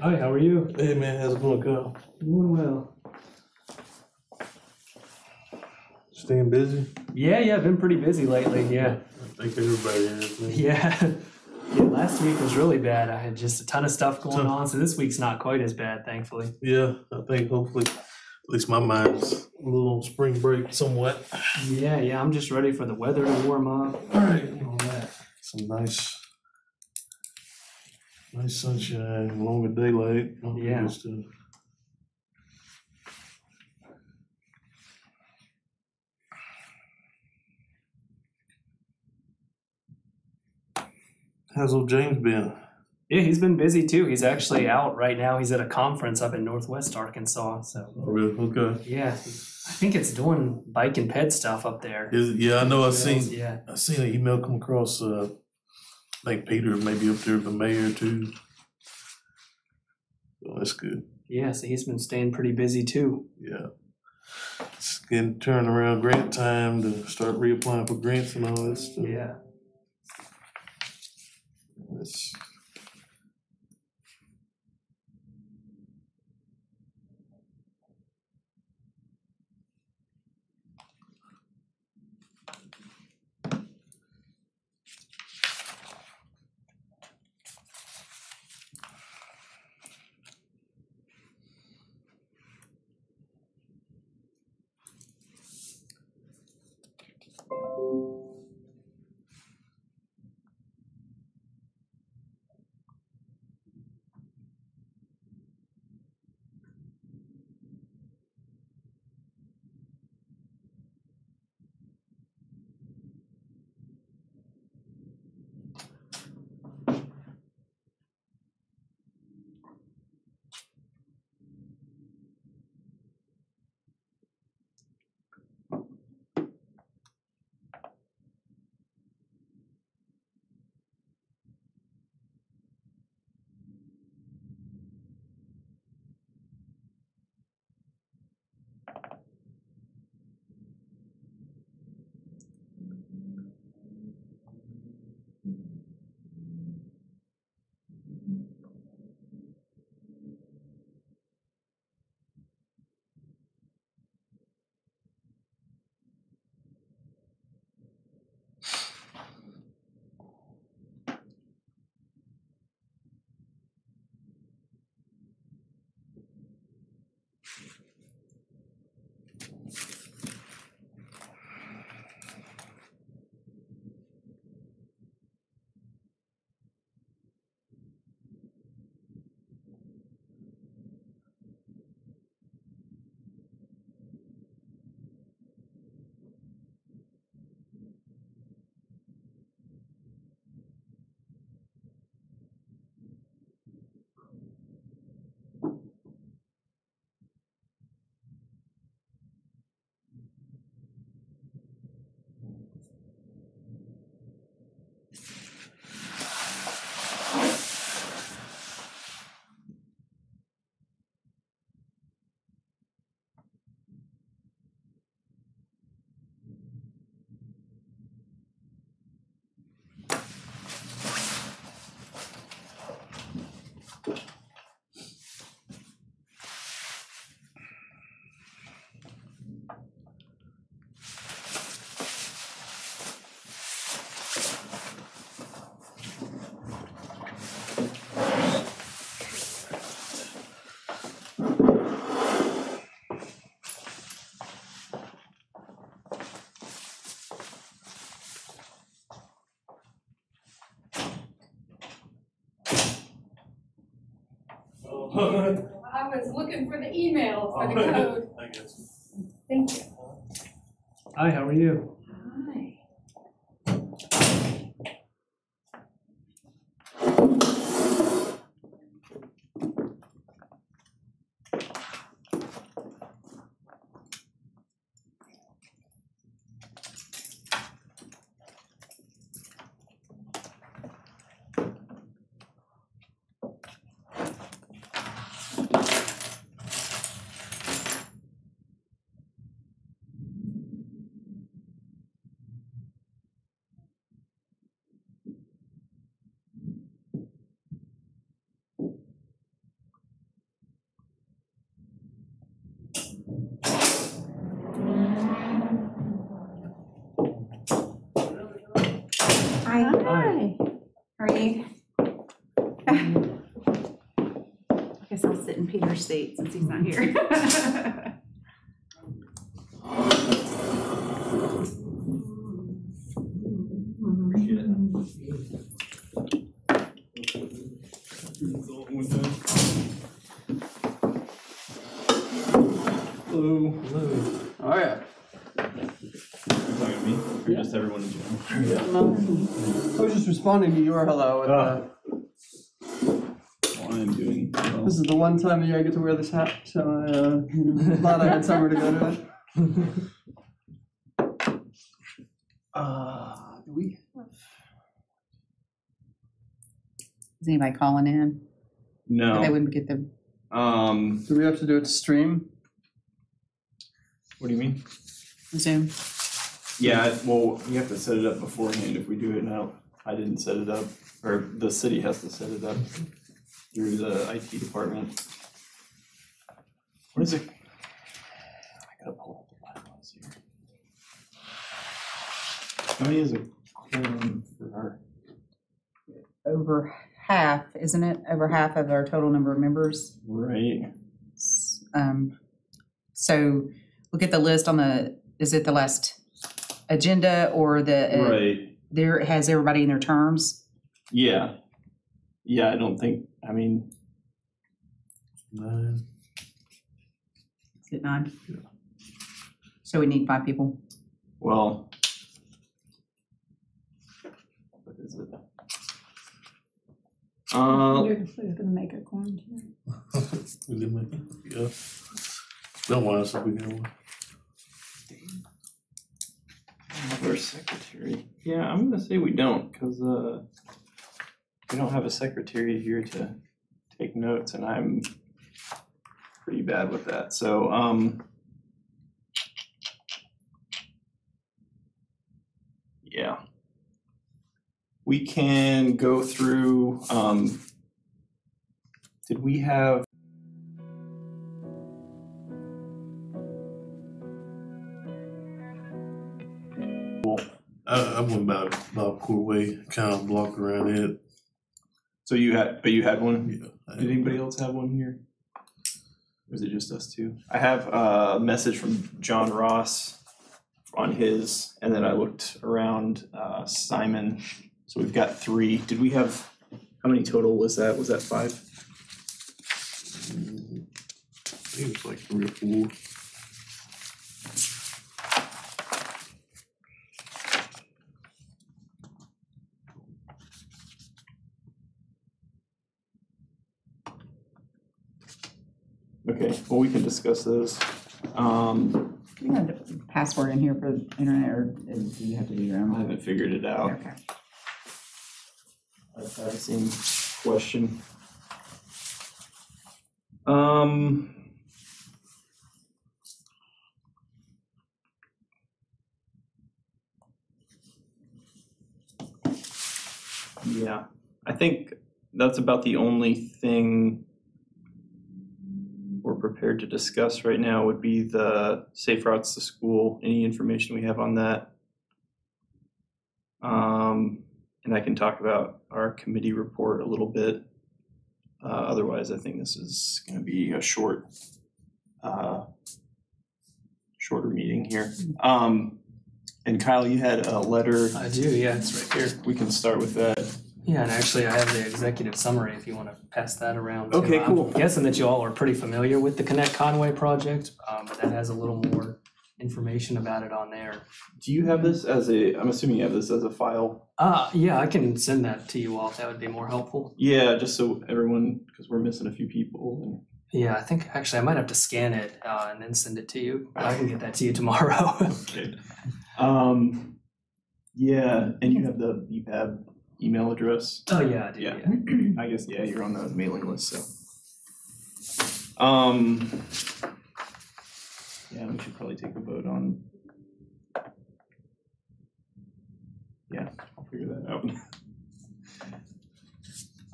Hi, how are you? Hey man, how's it going, Kyle? Doing well. Staying busy? Yeah, yeah, I've been pretty busy lately, yeah. I think everybody has, man. Yeah. Yeah, last week was really bad. I had just a ton of stuff going Ton- on, so this week's not quite as bad, thankfully. Yeah, I think hopefully, at least my mind's a little on spring break somewhat. Yeah, yeah, I'm just ready for the weather to warm up. Alright, all that. some nice, nice sunshine, longer daylight. Yeah. How's old James been? Yeah, he's been busy too. He's actually out right now. He's at a conference up in Northwest Arkansas. So Oh, really? Okay. yeah, I think it's doing bike and ped stuff up there. Is, yeah, I know I seen, Yeah, I seen an email come across, uh, think Peter maybe up there, the mayor too. Oh, that's good, yeah. So he's been staying pretty busy too. yeah. It's getting turned around grant time to start reapplying for grants and all that stuff. Yeah. It's, I was looking for the email for the oh, code. I guess. Thank you. Hi, how are you? How are you? Guess I'll sit in Peter's seat since he's not here. Hello. Hello. Oh, yeah. Talking to me, or just everyone in general? I was just responding to your hello. and, uh, Well, I'm doing well. This is the one time of year I get to wear this hat, so I, uh, you glad I had somewhere to go to it. Uh, do we? Is anybody calling in? No they No, wouldn't get the um, Do we have to do it to stream? what do you mean? Zoom. Yeah, well, you have to set it up beforehand if we do it now. I didn't set it up, or the city has to set it up through the IT department. What is it? I gotta pull up the bylaws here. How many is a quorum for our? Over half, isn't it? Over half of our total number of members. Right, Um, so look at the list on the, is it the last agenda or the? uh, right, There, has everybody in their terms? yeah. Yeah, I don't think, I mean, Nine. Is it nine? Yeah. So we need five people. well. What is it? Uh, Who's gonna make a quarantine? We did make it, yeah. Don't want us if we got one. Our secretary, yeah, I'm gonna say we don't, cause uh, we don't have a secretary here to take notes and I'm pretty bad with that, so, um. Yeah. We can go through, um. Did we have I, went about Bob Courtway, kind of block around it. So you had, but you had one? Yeah. I- Did anybody else have one here? Or is it just us two? I have a message from John Ross on his, and then I looked around, uh, Simon. So we've got three. Did we have, how many total was that? Was that five? I think it was like three or four. Okay, well, we can discuss those. Um, You have the password in here for the internet or do you have to do your I own? haven't figured it out. Okay. That's the same question. Um. Yeah, I think that's about the only thing we're prepared to discuss right now would be the safe routes to school, any information we have on that. Um, and I can talk about our committee report a little bit. Uh, otherwise, I think this is gonna be a short, uh, shorter meeting here. Um, and Kyle, you had a letter, I do, yeah, it's right here. we can start with that. Yeah, and actually I have the executive summary if you wanna pass that around. too. Okay, cool. I'm guessing that you all are pretty familiar with the Connect Conway project, um, but that has a little more information about it on there. Do you have this as a, I'm assuming you have this as a file? Uh, yeah, I can send that to you all if that would be more helpful. Yeah, just so everyone, because we're missing a few people and Yeah, I think actually I might have to scan it uh, and then send it to you. But I can get that to you tomorrow. Okay. Um, yeah, and you have the BPAB email address. oh yeah, I do. Yeah. Yeah. I guess, yeah, you're on the mailing list, so. Um. Yeah, we should probably take a vote on. Yeah, I'll figure that out.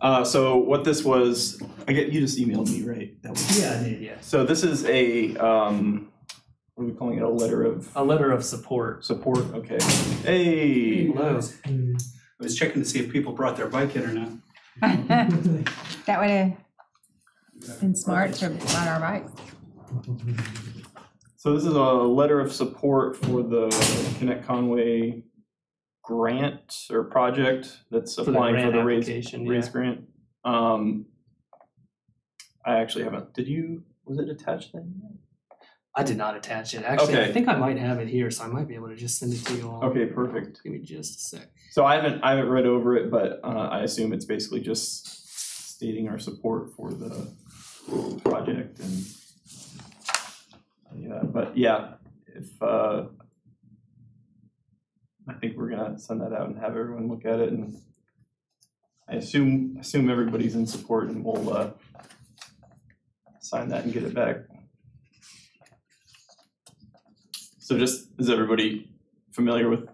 Uh, so what this was, I get, you just emailed me, right? That was- Yeah, I did. Yeah. So this is a, um, what are we calling it, a letter of A letter of support. support, okay. Hey, Hello. I was checking to see if people brought their bike in or not. That would have been smart to ride our bike. So this is a letter of support for the Connect Conway grant or project that's For the applying for grant the raise, application, raise yeah. grant. Um, I actually haven't, did you, was it attached then? I did not attach it. Actually, I Okay. think I might have it here, so I might be able to just send it to you all. Okay, perfect. Give me just a sec. So I haven't, I haven't read over it, but uh, I assume it's basically just stating our support for the project and yeah, but yeah, if uh, I think we're gonna send that out and have everyone look at it and I assume, assume everybody's in support and we'll uh, sign that and get it back. So just, is everybody familiar with,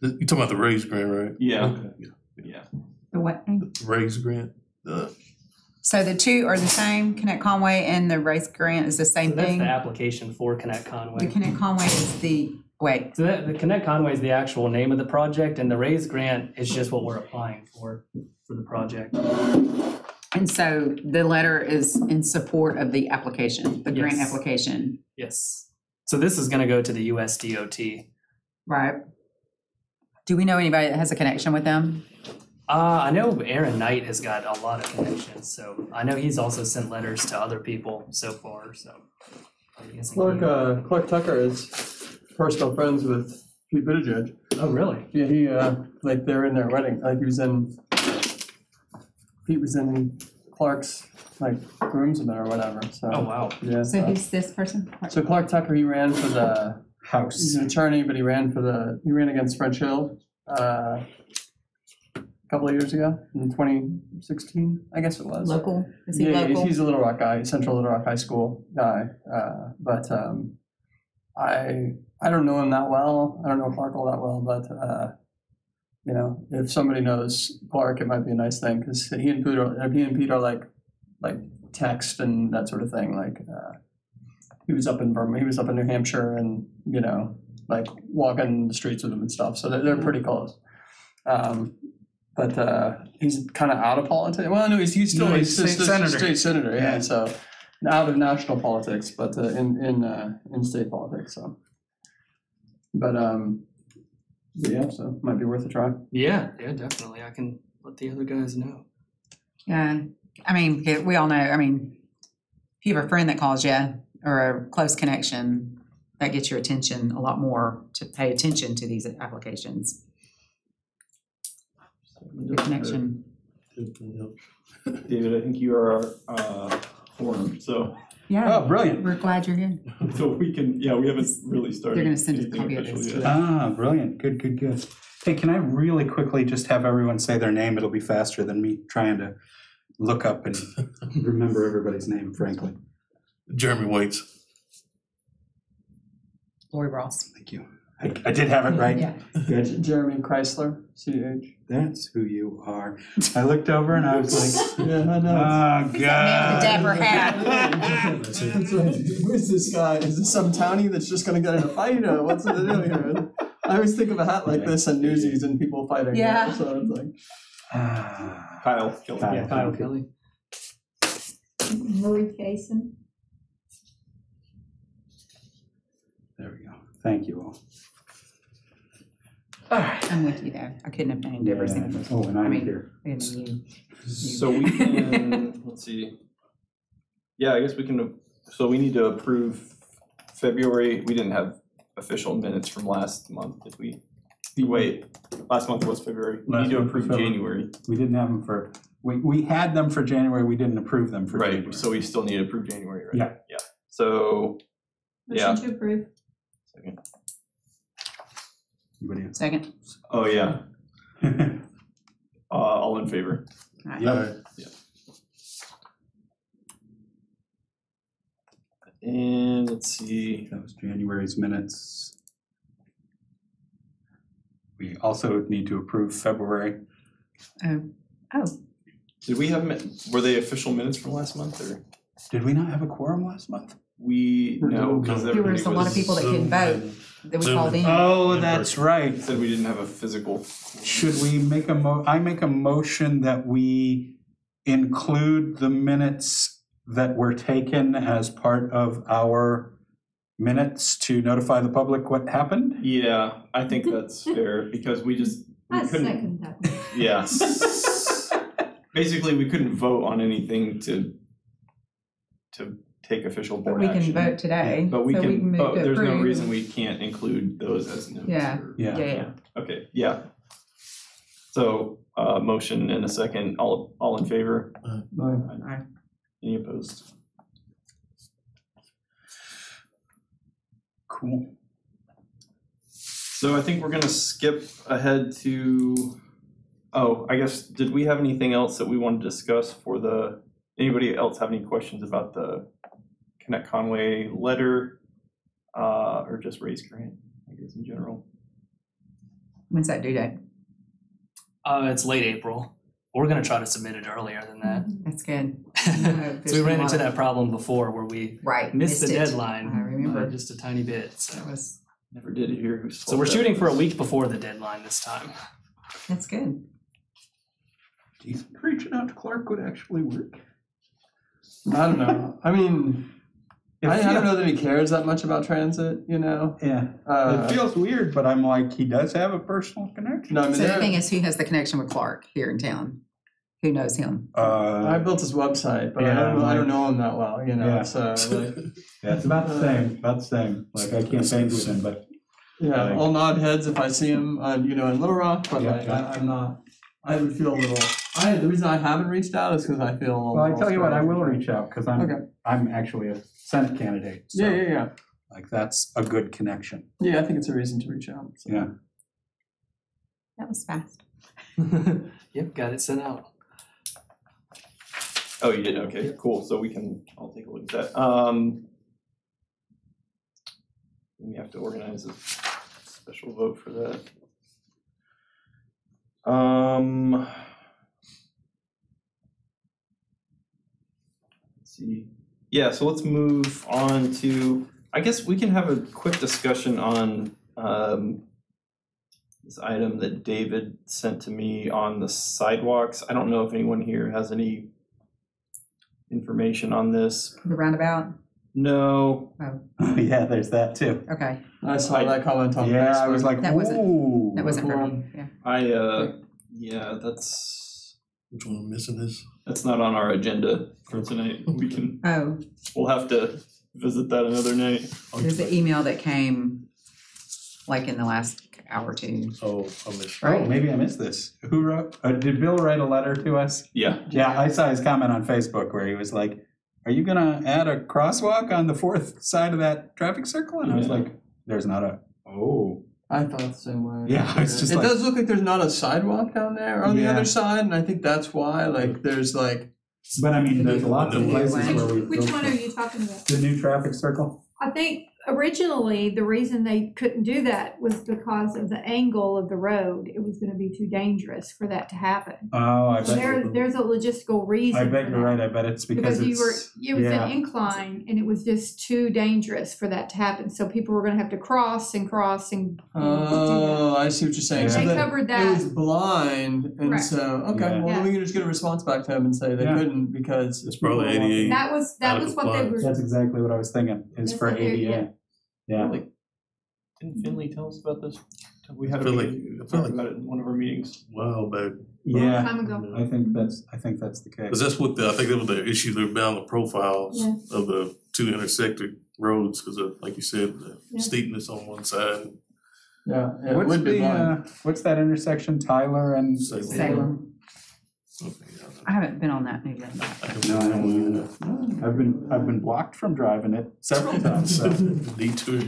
You talking about the raise grant, right? Yeah. Okay. yeah, The what thing? Raise grant, uh, So the two are the same, Connect Conway and the RAISE grant is the So same that's thing? the application for Connect The Conway. Connect Conway is the, wait, So that, the Connect Conway is the actual name of the project, and the raise grant is just what we're applying for, for the project. and so the letter is in support of the application, the grant Yes. application, Yes. So this is gonna go to the US DOT. right? Do we know anybody that has a connection with them? Uh, I know Aaron Knight has got a lot of connections, so I know he's also sent letters to other people so far, so. Clark, he- uh, Clark Tucker is personal friends with Pete Buttigieg. Oh, really? Yeah, he, uh, like, they're in their wedding, like, he was in, Pete was in Clark's, like, groomsmen or whatever, so. Oh, wow. Yeah. So so- who's this person? So Clark Tucker, he ran for the, house. he's House. an attorney, but he ran for the, he ran against French Hill, uh, a couple of years ago, in twenty sixteen, I guess it was. Local, is he Yeah, he's, local? he's a Little Rock guy, Central Little Rock High School guy, uh, but, um, I, I don't know him that well, I don't know Clark all that well, but, uh, you know, if somebody knows Clark, it might be a nice thing, cause he and Pete are, he and Pete are like, like text and that sort of thing, like, uh, he was up in Vermont, he was up in New Hampshire and, you know, like walking the streets with him and stuff, so they're, they're pretty close. Um, but, uh, he's kind of out of politics, well, no, he's, he's still, No, he's state a senator. state senator, yeah, Yeah. so, out of national politics, but, uh, in, in, uh, in state politics, so. But, um, but yeah, so might be worth a try. Yeah, yeah, definitely. I can let the other guys know. Yeah, I mean, we all know, I mean, if you have a friend that calls you or a close connection, that gets your attention a lot more to pay attention to these applications. Good connection. David, I think you are our uh, forum, so, Yeah, Oh, brilliant. we're glad you're here. so we can, yeah, we haven't really started. They're gonna send us a anything copy of official this yet. today. Ah, brilliant. Good, good, good. Hey, can I really quickly just have everyone say their name? It'll be faster than me trying to look up and remember everybody's name, frankly. Jeremy Waits. Lori Ross. Thank you. I, I did have it right. Yeah. Good. Jeremy Chrysler, CH. That's who you are. I looked over and I was like, Yeah, I know. oh, Man the God. dapper hat. That's right. Who's this guy? Is this some townie that's just gonna get in a fight or what's the deal here? I always think of a hat like this and newsies and people fighting. Yeah. So it's like, Ah, Kyle, Kelly. Kyle. Yeah, Kyle Kelly. Marie Jason. There we go. Thank you all. All right. I'm with you there. I couldn't have named every single person. Oh, and I I'm mean, here. I didn't know you. So we can, let's see. Yeah, I guess we can, so we need to approve February, we didn't have official minutes from last month, did we? Wait, last month was February, we Last need to month was approve February. January, We didn't have them for, we, we had them for January, we didn't approve them for January. right, so we still need to approve January, right? Yeah. Yeah, so, Yeah. Motion to approve. second. Anybody? Second. oh yeah, uh, all in favor? Yep. And let's see, That was January's minutes. We also need to approve February. Oh, oh, did we have, min- were they official minutes from last month, or? Did we not have a quorum last month? We, no, because There was a lot of people that couldn't vote. That we Zoom called in. in. Oh, that's right. Said we didn't have a physical. Should we make a mo, I make a motion that we include the minutes that were taken as part of our minutes to notify the public what happened? Yeah, I think that's fair because we just, we I couldn't, second that. yeah. Basically, we couldn't vote on anything to, to take official But board we can action. vote today. But we so can, move but to there's no approve. reason we can't include those as notes. Yeah. or- Yeah. Yeah, yeah. Okay, yeah. So, uh, motion and a second, all, all in favor? Aye. Any opposed? Cool. So I think we're gonna skip ahead to, oh, I guess, did we have anything else that we want to discuss for the, anybody else have any questions about the Connect Conway letter? Uh, or just raise grant, I guess in general? When's that due date? Uh, it's late April. We're gonna try to submit it earlier than that. That's good. So we ran into that problem before where we Right. missed the it. deadline. I remember. uh, Just a tiny bit, so. That was, Never did hear whose So we're fault that shooting for a week before the deadline this time. that's good. Do you think reaching out to Clark would actually work? I don't know. I mean, I, I don't know that he cares that much about transit, you know? Yeah, Uh, it feels weird, but I'm like, he does have a personal connection. no, I mean, So the thing is, he has the connection with Clark here in town? Who knows him? I Uh, built his website, but I don't, know- I don't know him that well, you know, Yeah. so like, yeah, it's about the same, about the same. Like, I campaigned with him, but yeah, Like- I'll nod heads if I see him on, you know, in Little Rock, but Yeah, like, yeah. I, I'm not, I would feel a little, I, the reason I haven't reached out is because I feel a little. Well, I tell you what, I will reach out, because I'm Okay. I'm, I'm actually a Senate candidate, Yeah, so, yeah, yeah. like, that's a good connection. Yeah, I think it's a reason to reach out. so. Yeah. That was fast. Yep, got it sent out. Oh, you did, okay, cool, so we can, I'll take a look at that. Um. We have to organize a special vote for that. Um. Let's see, yeah, so let's move on to, I guess we can have a quick discussion on, um. This item that David sent to me on the sidewalks, I don't know if anyone here has any information on this. The roundabout? No, Oh. Yeah, there's that too. Okay, I saw I- that comment on Facebook. Yeah, I was like, That wasn't- ooh. that wasn't for me, yeah. I, uh, yeah, that's, Which one I'm missing is? That's not on our agenda for tonight. We can, Oh, we'll have to visit that another night. there's an email that came like in the last hour or two. Oh, I missed. Oh, maybe I missed this. Who wrote, uh, did Bill write a letter to us? Yeah, Yeah, I saw his comment on Facebook where he was like, are you gonna add a crosswalk on the fourth side of that traffic circle? And I was Yeah. like, there's not a, oh. I thought the same way. Yeah, it's just it like- does look like there's not a sidewalk down there on the other side, and I think that's why. Like, there's like, But I mean, there's lots of places which- where we. Which one are you talking about? The new traffic circle? I think originally, the reason they couldn't do that was because of the angle of the road. It was gonna be too dangerous for that to happen. Oh, I bet, There, there's a logistical reason I for bet you're that. right. I bet it's because Because you were, it's, it was yeah. an incline and it was just too dangerous for that to happen. So people were gonna have to cross and cross and. and do that. oh, I see what you're saying. So They that covered it was that, blind, and Right. so okay, Yeah. well Yeah. then we can just get a response back to him and say they Yeah. couldn't because It's probably people were walking. 88. that was, that Out of was what they compliance. were, That's exactly what I was thinking, is That's for what they're- ADA. Yeah, like, didn't Finley tell us about this? We had I a feel like- meeting, I talked like- about it in one of our meetings. Wow, back. yeah, time ago. I think that's, I think that's the case. Because that's what the, I think that was the issue, they found the profiles Yeah. of the two intersected roads, because of, like you said, the Yeah. steepness on one side. Yeah, yeah, it What's would be the, uh, what's that intersection, Tyler and? Salem. Salem. Okay, I haven't been on that maybe. yeah. I No, I don't haven't know. I've been, I've been blocked from driving it several times, so. Detour.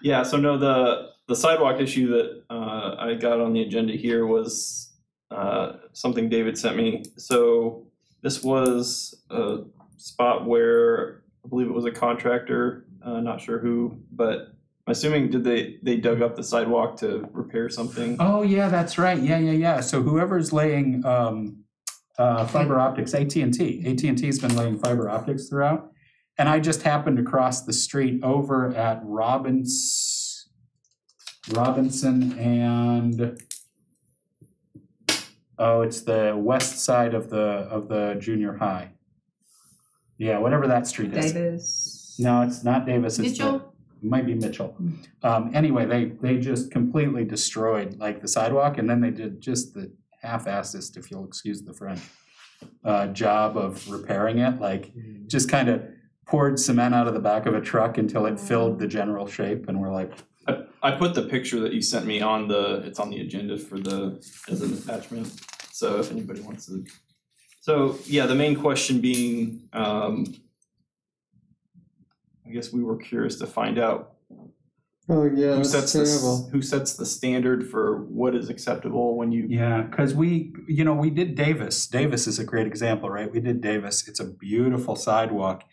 Yeah, so no, the, the sidewalk issue that, uh, I got on the agenda here was, uh, something David sent me. So this was a spot where I believe it was a contractor, uh, not sure who, but I'm assuming, did they, they dug up the sidewalk to repair something? Oh, yeah, that's right. Yeah, yeah, yeah. So whoever's laying um uh fiber optics, AT&T, AT&T's been laying fiber optics throughout. And I just happened to cross the street over at Robbins Robinson and oh, it's the west side of the of the junior high. Yeah, whatever that street is. Davis. No, it's not Davis. It's the- Mitchell? might be Mitchell. Um, anyway, they they just completely destroyed like the sidewalk, and then they did just the half-assed, if you'll excuse the French, uh, job of repairing it. Like just kind of poured cement out of the back of a truck until it filled the general shape, and we're like, I, I put the picture that you sent me on the, it's on the agenda for the, as an attachment, so if anybody wants to. So, yeah, the main question being, um, I guess we were curious to find out Oh, yeah, who that's sets the, who sets the standard for what is acceptable when you, Yeah, because we, you know, we did Davis. Davis is a great example, right? We did Davis. It's a beautiful sidewalk.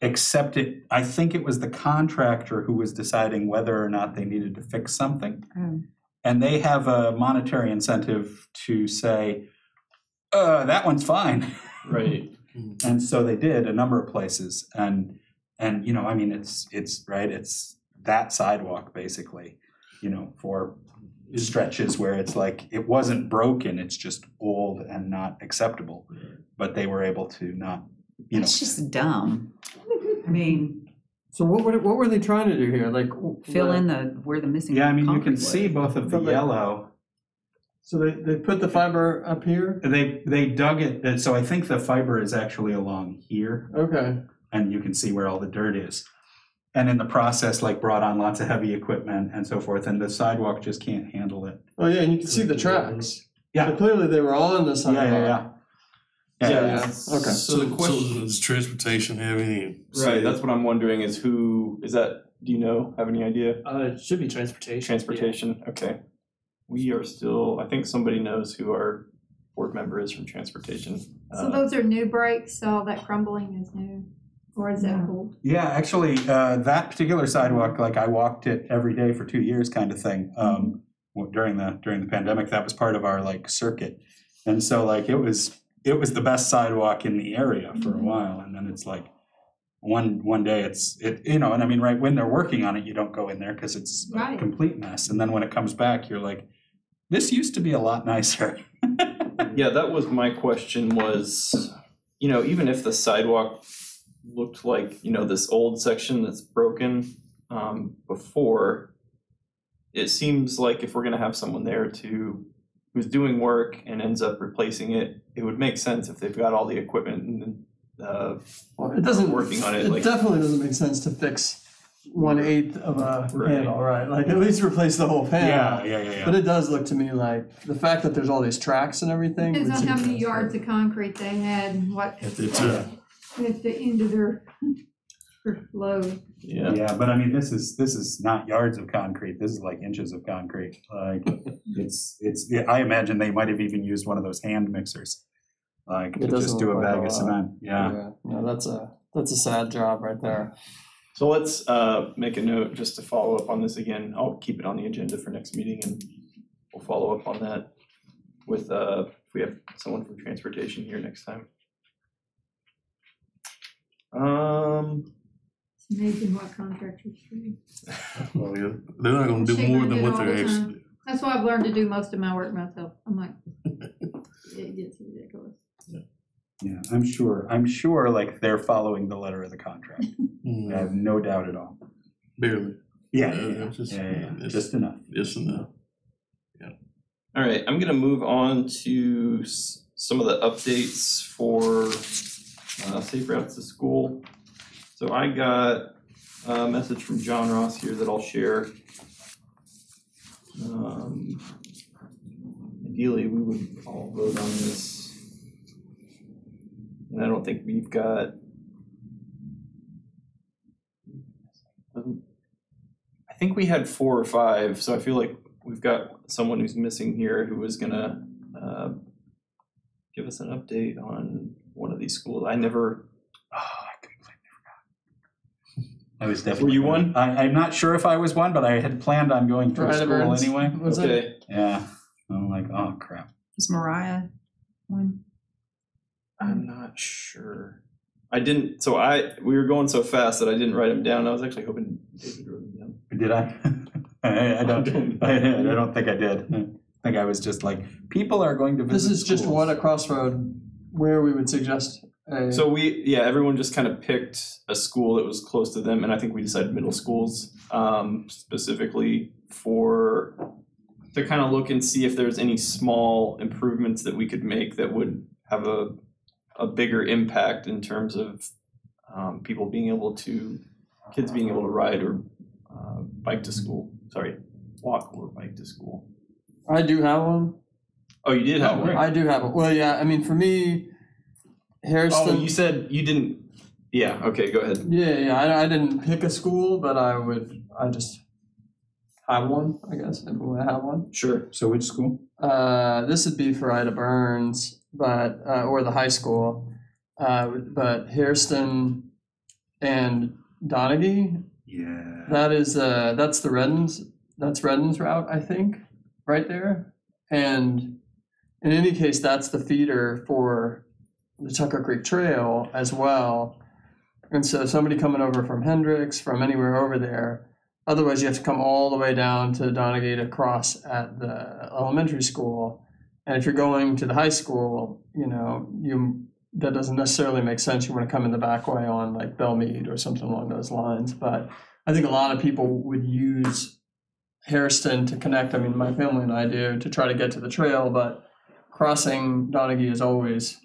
Except it, I think it was the contractor who was deciding whether or not they needed to fix something. Oh. And they have a monetary incentive to say, uh, that one's fine. right? And so they did a number of places. And, and, you know, I mean, it's, it's, right, it's that sidewalk basically, you know, for stretches where it's like, it wasn't broken, it's just old and not acceptable. But they were able to not, you know, It's just dumb. I mean, So what, were- what were they trying to do here? Like w- fill the- in the, where the missing yeah, I mean, you concrete can was. see both of the But like- yellow. So they, they put the fiber up here. They, they dug it, and so I think the fiber is actually along here. Okay. and you can see where all the dirt is. And in the process, like brought on lots of heavy equipment and so forth, and the sidewalk just can't handle it. Oh yeah, and you can see the tracks. Yeah. So clearly they were on the Yeah, sidewalk. yeah, yeah. Yeah, Yeah, yeah. Okay. So the question, so does transportation have any? say- right, that's what I'm wondering is who, is that, do you know, have any idea? Uh, it should be transportation. Transportation, okay. We are still, I think somebody knows who our board member is from transportation. So Uh, those are new breaks, so that crumbling is new, or is that old? Yeah, actually, uh, that particular sidewalk, like I walked it every day for two years kind of thing. Um, w- during the, during the pandemic, that was part of our like circuit. And so like it was, it was the best sidewalk in the area for a while. And then it's like, one, one day it's, it, you know, and I mean, right, when they're working on it, you don't go in there because it's a complete mess. And then when it comes back, you're like, this used to be a lot nicer. Yeah, that was my question was, you know, even if the sidewalk looked like, you know, this old section that's broken um before, it seems like if we're gonna have someone there to who's doing work and ends up replacing it, it would make sense if they've got all the equipment and uh Well, it doesn't. Working on it, It like- definitely doesn't make sense to fix one eighth of a Right. panel, right? Like at least replace the whole panel. Yeah, yeah, yeah, But it does look to me like the fact that there's all these tracks and everything. Depends would on how many yards of concrete they had and what, At the time. At the end of their, their load. yeah. Yeah, but I mean, this is, this is not yards of concrete. This is like inches of concrete. Like, it's, it's, yeah, I imagine they might have even used one of those hand mixers. Like, It to doesn't just do look a like bag a of lot. cement. Yeah. No, that's a that's a sad job right there. So let's uh make a note just to follow up on this again. I'll keep it on the agenda for next meeting and we'll follow up on that with uh if we have someone from transportation here next time. Um, It's amazing what contractors do. Well, yeah, They're not gonna do Shake more my than head what all they're the actually. time. That's why I've learned to do most of my work myself. I'm like, it gets ridiculous. Yeah, I'm sure, I'm sure like they're following the letter of the contract. I Mm, have no doubt at all. Barely, Yeah, Yeah, yeah, yeah, it's just- yeah, yeah, yeah, it's- just enough. just enough. all right, I'm gonna move on to s- some of the updates for uh safe routes to school. So I got a message from John Ross here that I'll share. Um ideally, we would all vote on this. And I don't think we've got. Um, I think we had four or five, so I feel like we've got someone who's missing here who was gonna uh give us an update on one of these schools. I never, Oh, I completely forgot. I was definitely. Were you one? I, I'm not sure if I was one, but I had planned on going to a Right, school Everett's- anyway. Was it? okay, Yeah, I'm like, oh crap. Was Mariah one? I'm not sure. I didn't, so I, we were going so fast that I didn't write them down. I was actually hoping David wrote them down. Did I? I, I don't, I, I don't think I did. I think I was just like, people are going to Visit This visit is just schools. one at Crossroad where we would suggest a. So we, yeah, everyone just kind of picked a school that was close to them, and I think we decided middle schools, um, specifically for to kind of look and see if there's any small improvements that we could make that would have a a bigger impact in terms of um, people being able to, kids being able to ride or uh, bike to school. Sorry, walk or bike to school. I do have one. Oh, you did have Oh, one. great. I do have it. Well, yeah, I mean, for me, Harrison. Oh, you said you didn't. Yeah. Okay. Go ahead. Yeah, yeah. I, I didn't pick a school, but I would. I just have one. I guess if we have one. Sure. So which school? Uh, this would be for Ida Burns, but uh, or the high school. Uh, but Hairston and Donaghey. Yeah. That is uh, that's the Reddens. That's Reddens route, I think, right there. And in any case, that's the feeder for the Tucker Creek Trail as well. And so somebody coming over from Hendricks, from anywhere over there, otherwise you have to come all the way down to Donaghey to cross at the elementary school. And if you're going to the high school, you know, you that doesn't necessarily make sense. You want to come in the back way on like Belmead or something along those lines. But I think a lot of people would use Hairston to connect. I mean, my family and I do to try to get to the trail, but crossing Donaghey is always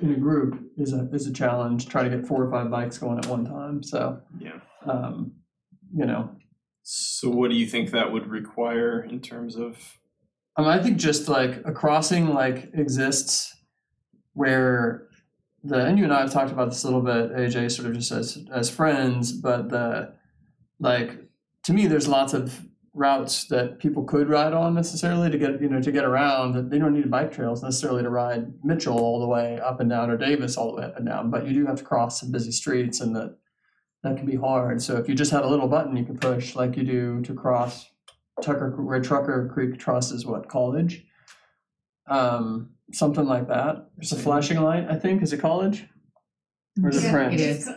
in a group is a is a challenge. Try to get four or five bikes going at one time. So, Yeah. um, you know, So what do you think that would require in terms of? Um, I think just like a crossing like exists where the and you and I have talked about this a little bit, AJ, sort of just as as friends, but the like to me there's lots of routes that people could ride on necessarily to get you know to get around they don't need bike trails necessarily to ride Mitchell all the way up and down or Davis all the way up and down, but you do have to cross some busy streets and that that can be hard. So if you just had a little button you could push like you do to cross Tucker where Tucker Creek is what college, um, something like that. There's a flashing light. I think is it college or is it Yeah, French? It is.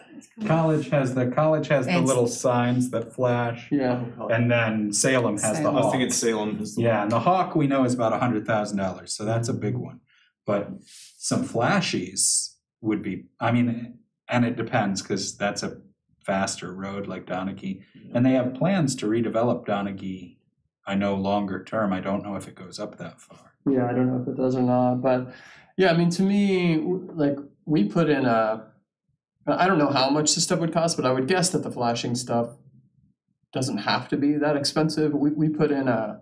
College has the, college has the And- little signs that flash, Yeah, and then Salem has the Salem. I was hawk. thinking Salem is the Yeah, and the hawk we know is about a hundred thousand dollars, so that's a big one. But some flashies would be, I mean, and it depends, cause that's a faster road like Donaghey. And they have plans to redevelop Donaghey, I know longer term, I don't know if it goes up that far. yeah. I don't know if it does or not, but yeah. I mean, to me, w- like we put in a. I don't know how much this stuff would cost, but I would guess that the flashing stuff doesn't have to be that expensive. We we put in a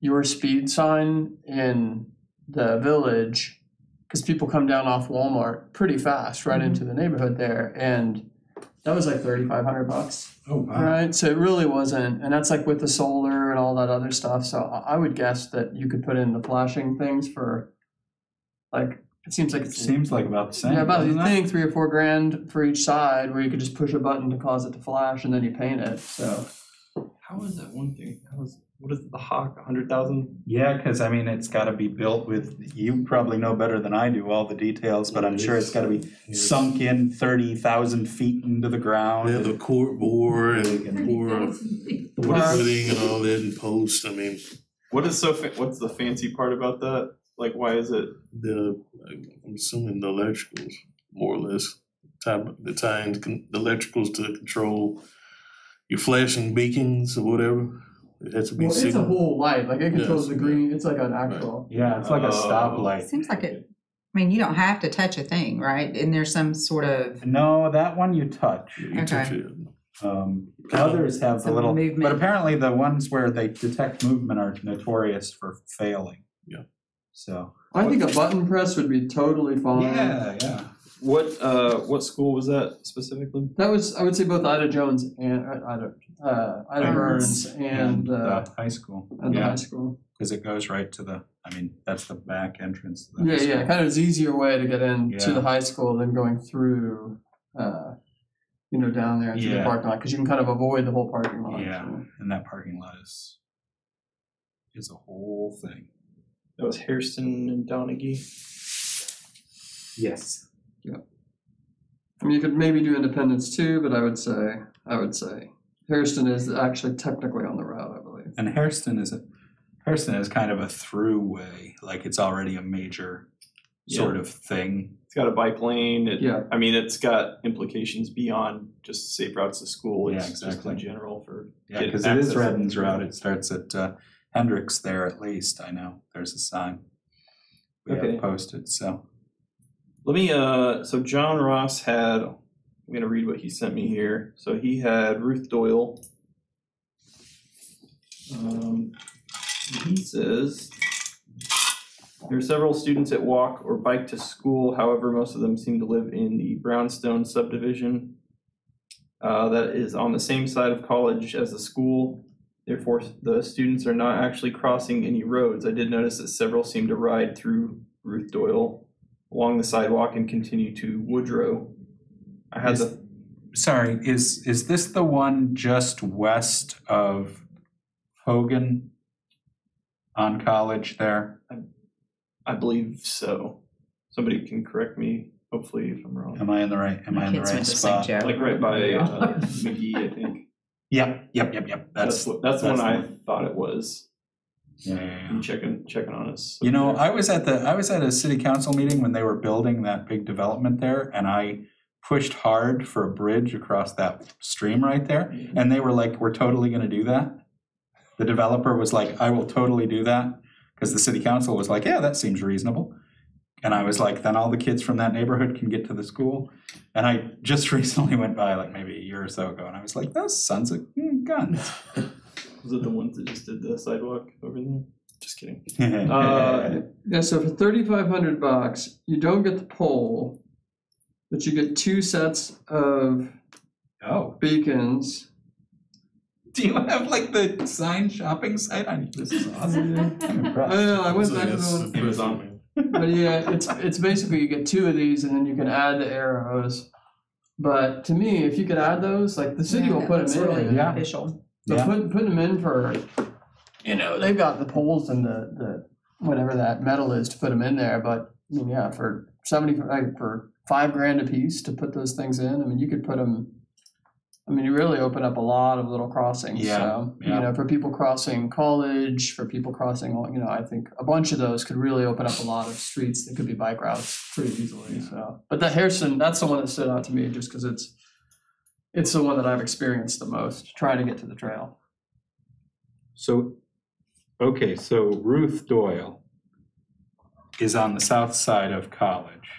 your speed sign in the village because people come down off Walmart pretty fast right mm-hmm. into the neighborhood there, and that was like thirty five hundred bucks. Oh, wow! Right, so it really wasn't, and that's like with the solar and all that other stuff, so I, I would guess that you could put in the flashing things for, like, it seems like it's, Seems like about the same. yeah, about, you doesn't it? think, three or four grand for each side, where you could just push a button to cause it to flash, and then you paint it, so. How is that one thing? How is what is the hawk? A hundred thousand? Yeah, cause I mean, it's gotta be built with, you probably know better than I do all the details, but I'm sure it's gotta be sunk in thirty thousand feet into the ground. Yeah, the court bore and bore What is- footing and all that and post, I mean, What is so? Fa- what's the fancy part about that? Like, why is it? the, I'm assuming the electricals, more or less, type, the times, the electricals to control your flashing beacons or whatever. It has to be Well, it's a whole light, like, it controls Yes. the green, it's like an actual. Yeah, it's like a Oh. stoplight. Seems like it, I mean, you don't have to touch a thing, right? And there's some sort of, No, that one you touch. You touch Okay. it. Um, others have the Some little, but apparently the ones where they detect movement are notorious for failing. Yeah. So. I think a button press would be totally fine. Yeah, yeah. What uh? What school was that specifically? That was, I would say both Ida Jones and, uh, Ida, uh, Ida Burns. Burns and, uh, the high school. and the high Yeah, school. because it goes right to the, I mean, that's the back entrance. to the high Yeah, yeah, school. kind of an easier way to get in to Yeah. the high school than going through, uh, you know, down there into the Yeah. parking lot, because you can kind of avoid the whole parking lot. Yeah. so. And that parking lot is, is a whole thing. That was Hairston and Donaghey. Yes. I mean, you could maybe do Independence too, but I would say, I would say Harrison is actually technically on the route, I believe. and Hairston is a, Hairston is kind of a throughway, like it's already a major sort of thing. It's got a bike lane. It, Yeah. I mean, it's got implications beyond just safe routes to school. Yeah, It's just exactly. in general for Yeah, Get because it is access. Redden's route, it starts at uh, Hendricks there at least, I know, there's a sign. We Okay. have posted, so, Let me, uh, so John Ross had, I'm gonna read what he sent me here. So he had Ruth Doyle. Um, he says, there are several students that walk or bike to school, however, most of them seem to live in the Brownstone subdivision. Uh, that is on the same side of college as the school. Therefore, the students are not actually crossing any roads. I did notice that several seem to ride through Ruth Doyle along the sidewalk and continue to Woodrow. I had the, sorry, is, is this the one just west of Hogan? On College there? I believe so. Somebody can correct me, hopefully if I'm wrong. Am I in the right, am I in the right went to St. spot? Like right by uh, McGee, I think. Yep, yep, yep, yep, That's that's, what, that's the one I thought it was. yeah, yeah, yeah. I'm checking, checking on us. You know, I was at the, I was at a city council meeting when they were building that big development there, and I pushed hard for a bridge across that stream right there, and they were like, we're totally gonna do that. The developer was like, I will totally do that, because the city council was like, yeah, that seems reasonable. And I was like, then all the kids from that neighborhood can get to the school. And I just recently went by, like maybe a year or so ago, and I was like, those sons of guns. Was it the ones that just did the sidewalk over there? Just kidding. Uh, Yeah, so for thirty-five hundred bucks, you don't get the pole, but you get two sets of Oh, beacons. do you have like the sign shopping site on, this is awesome. I'm I impressed. know, I went So back to that's the, impressive. But yeah, it's, it's basically you get two of these and then you can add the arrows. But to me, if you could add those, like the city will put them in. Yeah. Official. But Yeah. put, putting them in for, you know, they've got the poles and the, the, whatever that metal is to put them in there, but, I mean, yeah, for seventy, like, for five grand a piece to put those things in, I mean, you could put them, I mean, you really open up a lot of little crossings, Yeah, so, you know, for people crossing college, for people crossing, you know, I think a bunch of those could really open up a lot of streets that could be bike routes pretty easily, so. But the Harrison, that's the one that stood out to me, just cause it's, it's the one that I've experienced the most, trying to get to the trail. So, okay, so Ruth Doyle is on the south side of college.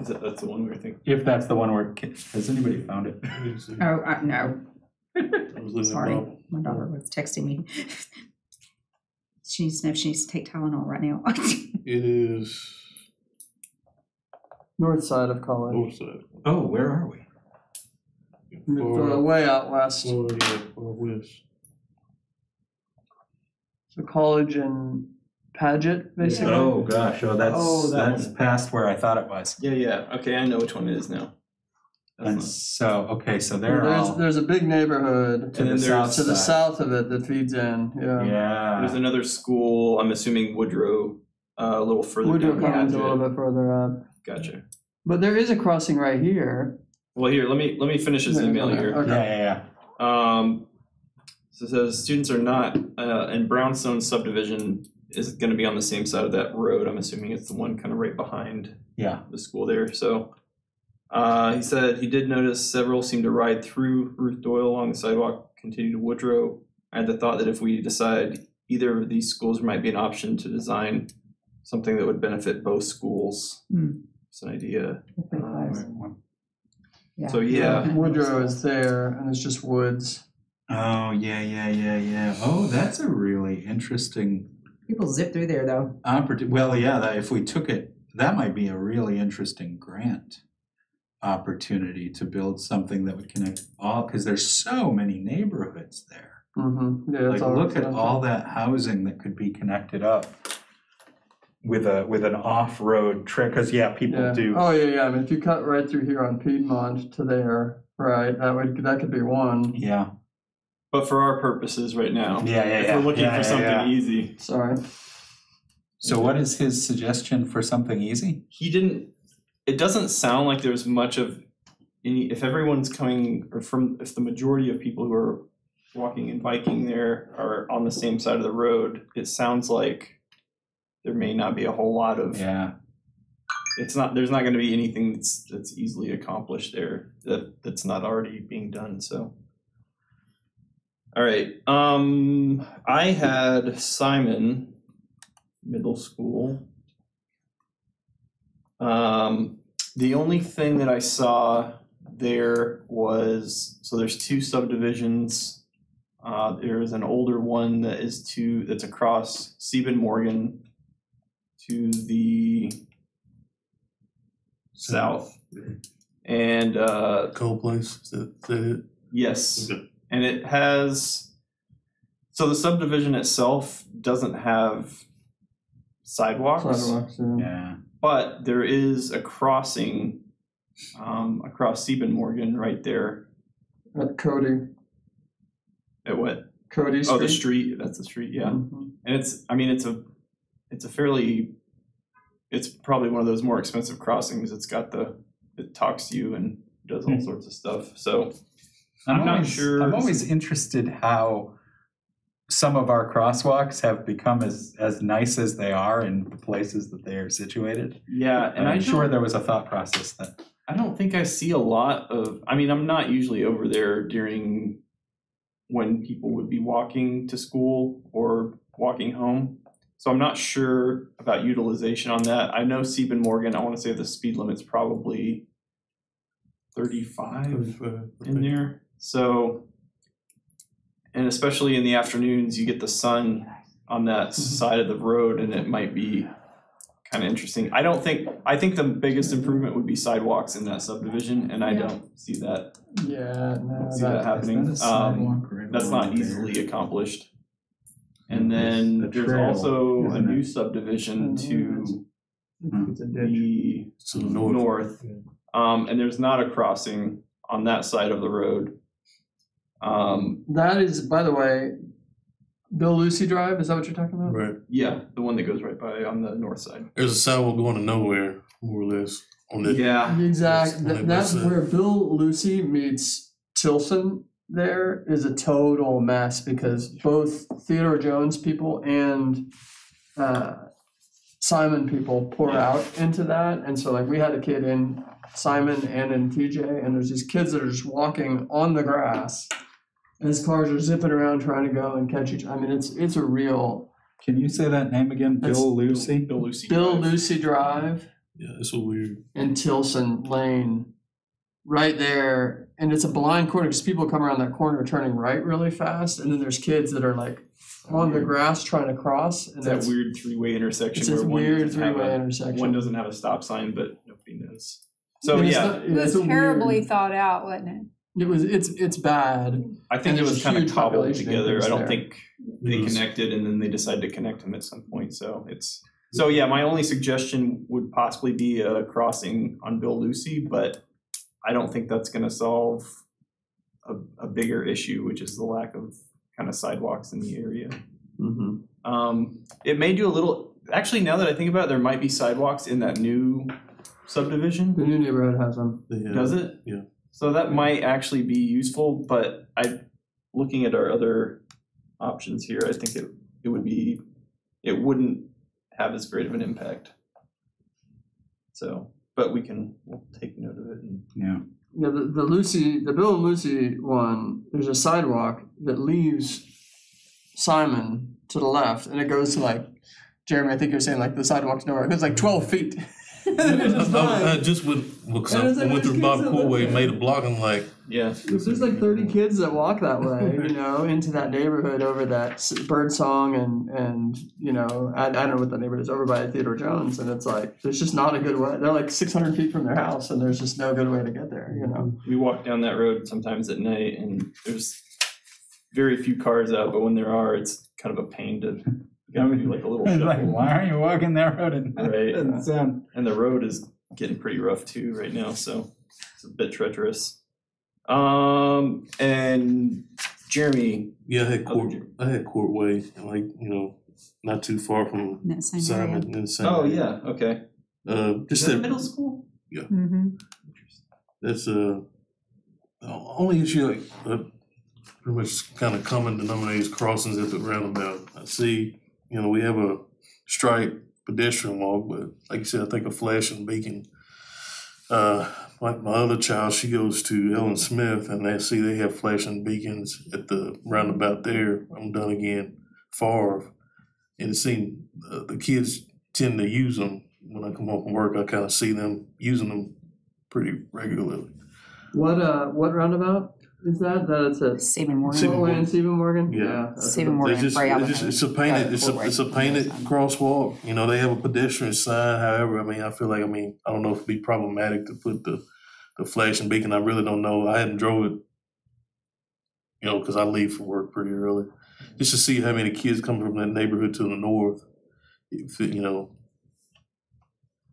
Is that, that's the one we were thinking? If that's the one where, has anybody found it? I didn't see it. Oh, I, no, I was looking sorry, Bob. my daughter was texting me. She needs to know if she needs to take Tylenol right now. It is North side of college. north side. Oh, where are we? It's, uh, way out west. far, yeah, far west. So college and Paget, basically. Oh, gosh, oh, that's, Oh, that that's one. past where I thought it was. Yeah, yeah. Okay, I know which one it is now. That's And not- so, okay, so they're There's, all there's a big neighborhood to And the then south to the side. south of it that feeds in, yeah. Yeah. There's another school, I'm assuming Woodrow, uh, a little further Woodrow down. Commons a little bit further up. Gotcha. But there is a crossing right here. Well, here, let me, let me finish his email here. Okay. Yeah, yeah, yeah. Um, so it says students are not, uh, and Brownstone subdivision is gonna be on the same side of that road. I'm assuming it's the one kind of right behind Yeah. the school there, so. Uh, he said he did notice several seem to ride through Ruth Doyle along the sidewalk, continue to Woodrow. I had the thought that if we decide either of these schools might be an option to design something that would benefit both schools. Hmm. It's an idea. Pretty close. Yeah. So yeah, Woodrow is there and it's just woods. Oh, yeah, yeah, yeah, yeah. Oh, that's a really interesting People zip through there though. opportunity. Well, yeah, that if we took it, that might be a really interesting grant opportunity to build something that would connect all, because there's so many neighborhoods there. Mm-hmm. Yeah, Like, look at all that housing that could be connected up with a, with an off-road trip, because yeah, people Yeah. do. Oh, yeah, yeah. I mean, if you cut right through here on Piedmont to there, right, that would, that could be one. Yeah, but for our purposes right now, yeah, yeah, if yeah. we're looking yeah, for yeah, something yeah. easy, Sorry. So what is his suggestion for something easy? he didn't it doesn't sound like there's much of any if everyone's coming or from if the majority of people who are walking and biking there are on the same side of the road, it sounds like there may not be a whole lot of Yeah, it's not there's not going to be anything that's that's easily accomplished there that that's not already being done so all right um i had simon middle school um the only thing that i saw there was so there's two subdivisions uh there's an older one that is to that's across Siebenmorgen to the south. And uh, Cold place, is that, is that it? yes, Okay. And it has. So the subdivision itself doesn't have sidewalks, Sidewalks, yeah. yeah. but there is a crossing um, across Siebenmorgen right there. At Cody, At what? Cody Street. Oh, the street. That's the street. Yeah. Mhm. and it's i mean it's a it's a fairly it's probably one of those more expensive crossings it's got the it talks to you and does all Hmm. sorts of stuff so I'm not always- sure- I'm always interested how some of our crosswalks have become as as nice as they are in the places that they are situated. yeah and I'm i sure there was a thought process that i don't think i see a lot of i mean i'm not usually over there during when people would be walking to school or walking home so i'm not sure about utilization on that i know Siebenmorgen i want to say the speed limit's probably 35 Thirty-five, uh, in think. there. So, and especially in the afternoons, you get the sun on that side of the road, and it might be kind of interesting. I don't think I think the biggest improvement would be sidewalks in that subdivision, and I Yeah. don't see that Yeah, no, see that that, happening. Um, that's not easily accomplished. And then The there's trail, also a isn't new it? subdivision to it's a ditch. the To the north. north. Um, and there's not a crossing on that side of the road. Um, That is, by the way, Bill Lucy Drive. Is that what you're talking about? Right, yeah, the one that goes right by on the north side. there's a sidewalk going to nowhere, more or less, on the. Yeah, Exactly. that- that's where Bill Lucy meets Tilson. There is a total mess because both Theodore Jones people and uh, Simon people pour Yeah. out into that, and so like we had a kid in Simon and in TJ, and there's these kids that are just walking on the grass as cars are zipping around trying to go and catch each. I mean, it's it's a real Can you say that name again? That's- Bill Lucy? Bill Lucy. Bill Drive. Lucy Drive. Yeah, it's a weird, and Tilson Lane right there. And it's a blind corner because people come around that corner turning right really fast. And then there's kids that are like on the grass trying to cross. And It's that it's, weird three-way intersection it's where this one weird doesn't three have way a intersection. one doesn't have a stop sign, but nobody knows. So And it's yeah, not- It was it's a terribly weird- thought out, wasn't it? It was it's it's bad. I think and it there's was a kind of huge cobbled population together. increase I don't there. think they It connected, and then they decided to connect them at some point. So it's so yeah. My only suggestion would possibly be a crossing on Bill Lucy, but I don't think that's going to solve a, a bigger issue, which is the lack of kind of sidewalks in the area. Mm-hmm. Um, it may do a little. Actually, now that I think about it, there might be sidewalks in that new subdivision. The new neighborhood has them. they have- Does it? Yeah. So that might actually be useful, but I, looking at our other options here, I think it, it would be, it wouldn't have as great of an impact. So, but we can, we'll take note of it and. Yeah. Yeah, the, the Lucy, the Bill and Lucy one, there's a sidewalk that leaves Simon to the left and it goes to like, Jeremy, I think you're saying like the sidewalk's nowhere. It goes like 12 feet. And it's just I, I, I just went, because And I it's like, went through Bob kids that Courtway, there. made a block, I'm like, Yeah, there's like 30 kids that walk that way, you know, into that neighborhood over that s- bird song and, and, you know, I, I don't know what the neighborhood is over by Theodore Jones. And it's like, there's just not a good way. They're like 600 feet from their house and there's just no good way to get there, you know? we walk down that road sometimes at night and there's very few cars out, but when there are, it's kind of a pain to, you gotta do like a little It's like, shuffle. why are you walking that road? And Right. doesn't sound. and the road is getting pretty rough too right now, so it's a bit treacherous. Um, and Jeremy, yeah, I had Court, did? I had Courtway, like, you know, not too far from In that same area. Simon and Simon. oh yeah, okay. Uh, Is just that that, middle school? Mm-hmm. that's, uh, the only issue, like, uh, pretty much kind of common denominators crossings at the roundabout. I see, you know, we have a striped pedestrian walk, but like you said, I think a flashing beacon. Uh, like my other child, she goes to Ellen Smith and they see they have flashing beacons at the roundabout there. I'm done again, Favre. And it seemed, uh, the kids tend to use them. When I come home from work, I kind of see them using them pretty regularly. What, uh, what roundabout is that? That it's a Siebenmorgen. Stephen Footway and Siebenmorgen? Yeah. that's Stephen what- Morgan. They just, Bray it's just, Avenue. it's a painted, it's a, it's a painted Yeah. crosswalk, you know, they have a pedestrian sign, however, I mean, I feel like, I mean, I don't know if it'd be problematic to put the, the flashing beacon, I really don't know, I hadn't drove it, you know, cause I leave for work pretty early, just to see how many kids come from that neighborhood to the north, if, it, you know,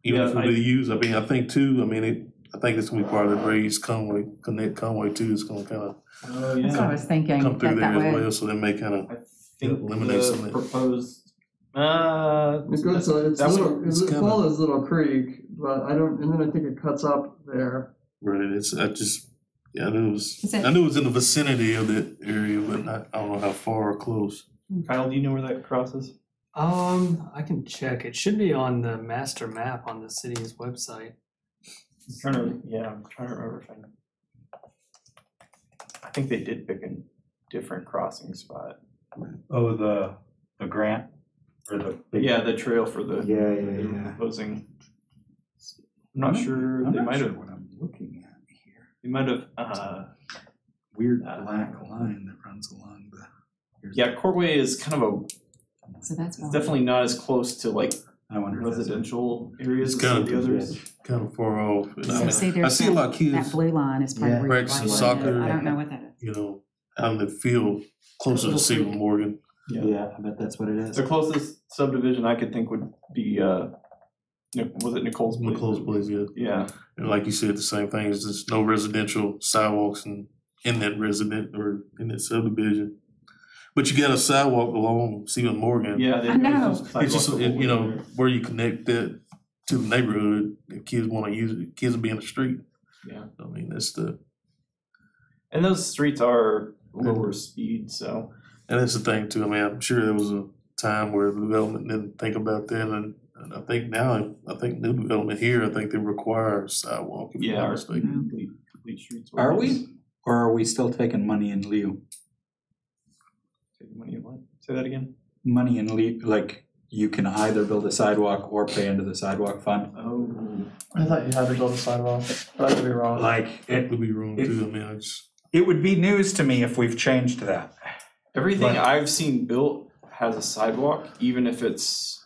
even if Yeah, I- they use, I mean, I think too, I mean, it, I think it's gonna be part of the RAISE Conway, Connect Conway too, it's gonna kinda Oh, That's what I was thinking, come that through there that as way. well, so that may kinda I think Eliminate some of the it. proposed, uh. It goes, to- it's that's little, it's it kinda- follows Little Creek, but I don't, and then I think it cuts up there. Right, it's, I just, yeah, I knew it was, Is it- I knew it was in the vicinity of that area, but I, I don't know how far or close. Kyle, do you know where that crosses? Um, I can check. It should be on the master map on the city's website. I'm trying to, yeah, I'm trying to remember if I. I think they did pick a different crossing spot. Oh, the, the grant or the. Yeah, the trail for the. Yeah, yeah, they were yeah. Proposing. I'm not sure, I'm they not might sure have, what I'm looking at here. they might have, uh, Weird Uh, black line that runs along the. here's- yeah, Courtway is kind of a, So that's. it's definitely not as close to like I wonder. if that's- residential areas It's as some kind of of, the others. kind of far off. and I So mean, see, I there's see a lot of That kids, blue line is part Yeah. of. where you're Practicing right. soccer. I don't know what that is. you know, out in the field closer to Siebenmorgen. Yeah, I bet that's what it is. The closest subdivision I could think would be, uh, Nic- was it Nicole's place? McClose Place, yeah. Yeah, And like you said, the same thing, is there's no residential sidewalks in, in that resident or in that subdivision. But you got a sidewalk along Siebenmorgen. yeah. they- I know. there's It's just, the it- you know, where you connect that to the neighborhood, if kids wanna use it, kids will be in the street. Yeah. I mean, that's the, And those streets are lower speed, so. And that's the thing too, I mean, I'm sure there was a time where the development didn't think about that, and, and I think now, I think new development here, I think they require sidewalk, if I'm Yeah, not our mistaken. complete, complete streets. Are ordinance. we, or are we still taking money in lieu? Take money in what? Say that again? Money and lieu, like you can either build a sidewalk or pay into the sidewalk fund? Oh. I thought you had to build a sidewalk, but I could be wrong. Like, That it, would be wrong If- too, I mean, it's, it would be news to me if we've changed that. Everything But- I've seen built has a sidewalk, even if it's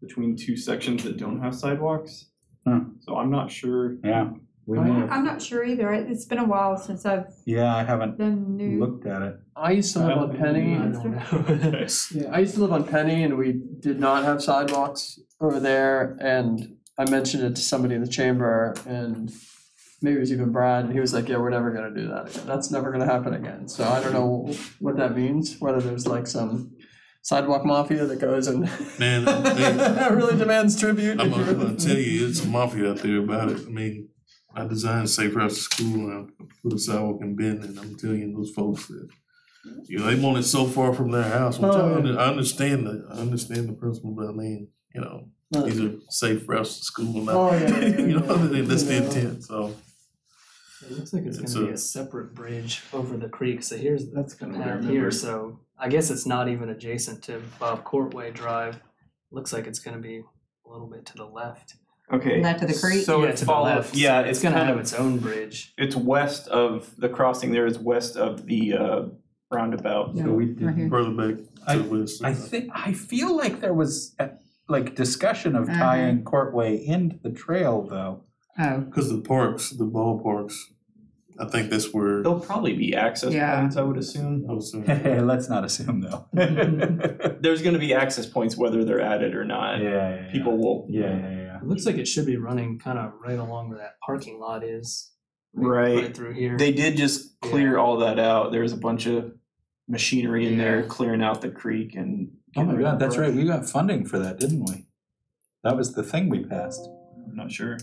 between two sections that don't have sidewalks. Hmm. So I'm not sure. Yeah, we may have, I'm not sure either. It- It's been a while since I've yeah, I haven't done new. looked at it. I used to live on Penny. I don't know. Yeah, I used to live on Penny and we did not have sidewalks over there and I mentioned it to somebody in the chamber and maybe it was even Brad and he was like, yeah, we're never gonna do that again. That's never gonna happen again. So I don't know what that means, whether there's like some sidewalk mafia that goes and Man, they- really demands tribute. I'm if you're- gonna tell you, it's a mafia out there about it, I mean, I designed safe routes to school, uh, and I put a sidewalk in Benton, and I'm telling you, those folks that, you know, they want it so far from their house, which I Oh, yeah. under, I understand the, I understand the principle, but I mean, you know, these are safe routes to school, Oh, not, yeah, yeah, yeah, you know, yeah. that's the intent, so. It looks like it's It's gonna be a- a separate bridge over the creek, so here's the That's kind of what I path remember. here, so I guess it's not even adjacent to Bob Courtway Drive. Looks like it's gonna be a little bit to the left. Okay. Left of the creek? So Yeah, it to the follows, left. yeah, It's it's gonna kind have of, its own bridge. it's west of, the crossing there is west of the, uh, roundabout. Yeah, So we right here. Further back to I- the west. I think, I feel like there was uh, like discussion of Uh-huh. tying Courtway into the trail though. Oh, Cause the parks, the ballparks, I think that's where, There'll probably be access Yeah. points, I would assume. I was saying, let's not assume though. Yeah, There's gonna be access points whether they're added or yeah, not. yeah. People will. Yeah, yeah, yeah. It looks like it should be running kind of right along where that parking lot is. Right. Right through here. They did just clear Yeah. all that out. There's a bunch of machinery in there clearing out the creek and. Oh my getting rid of god, that's right, we got funding for that, didn't we? That was the thing we passed. I'm not sure.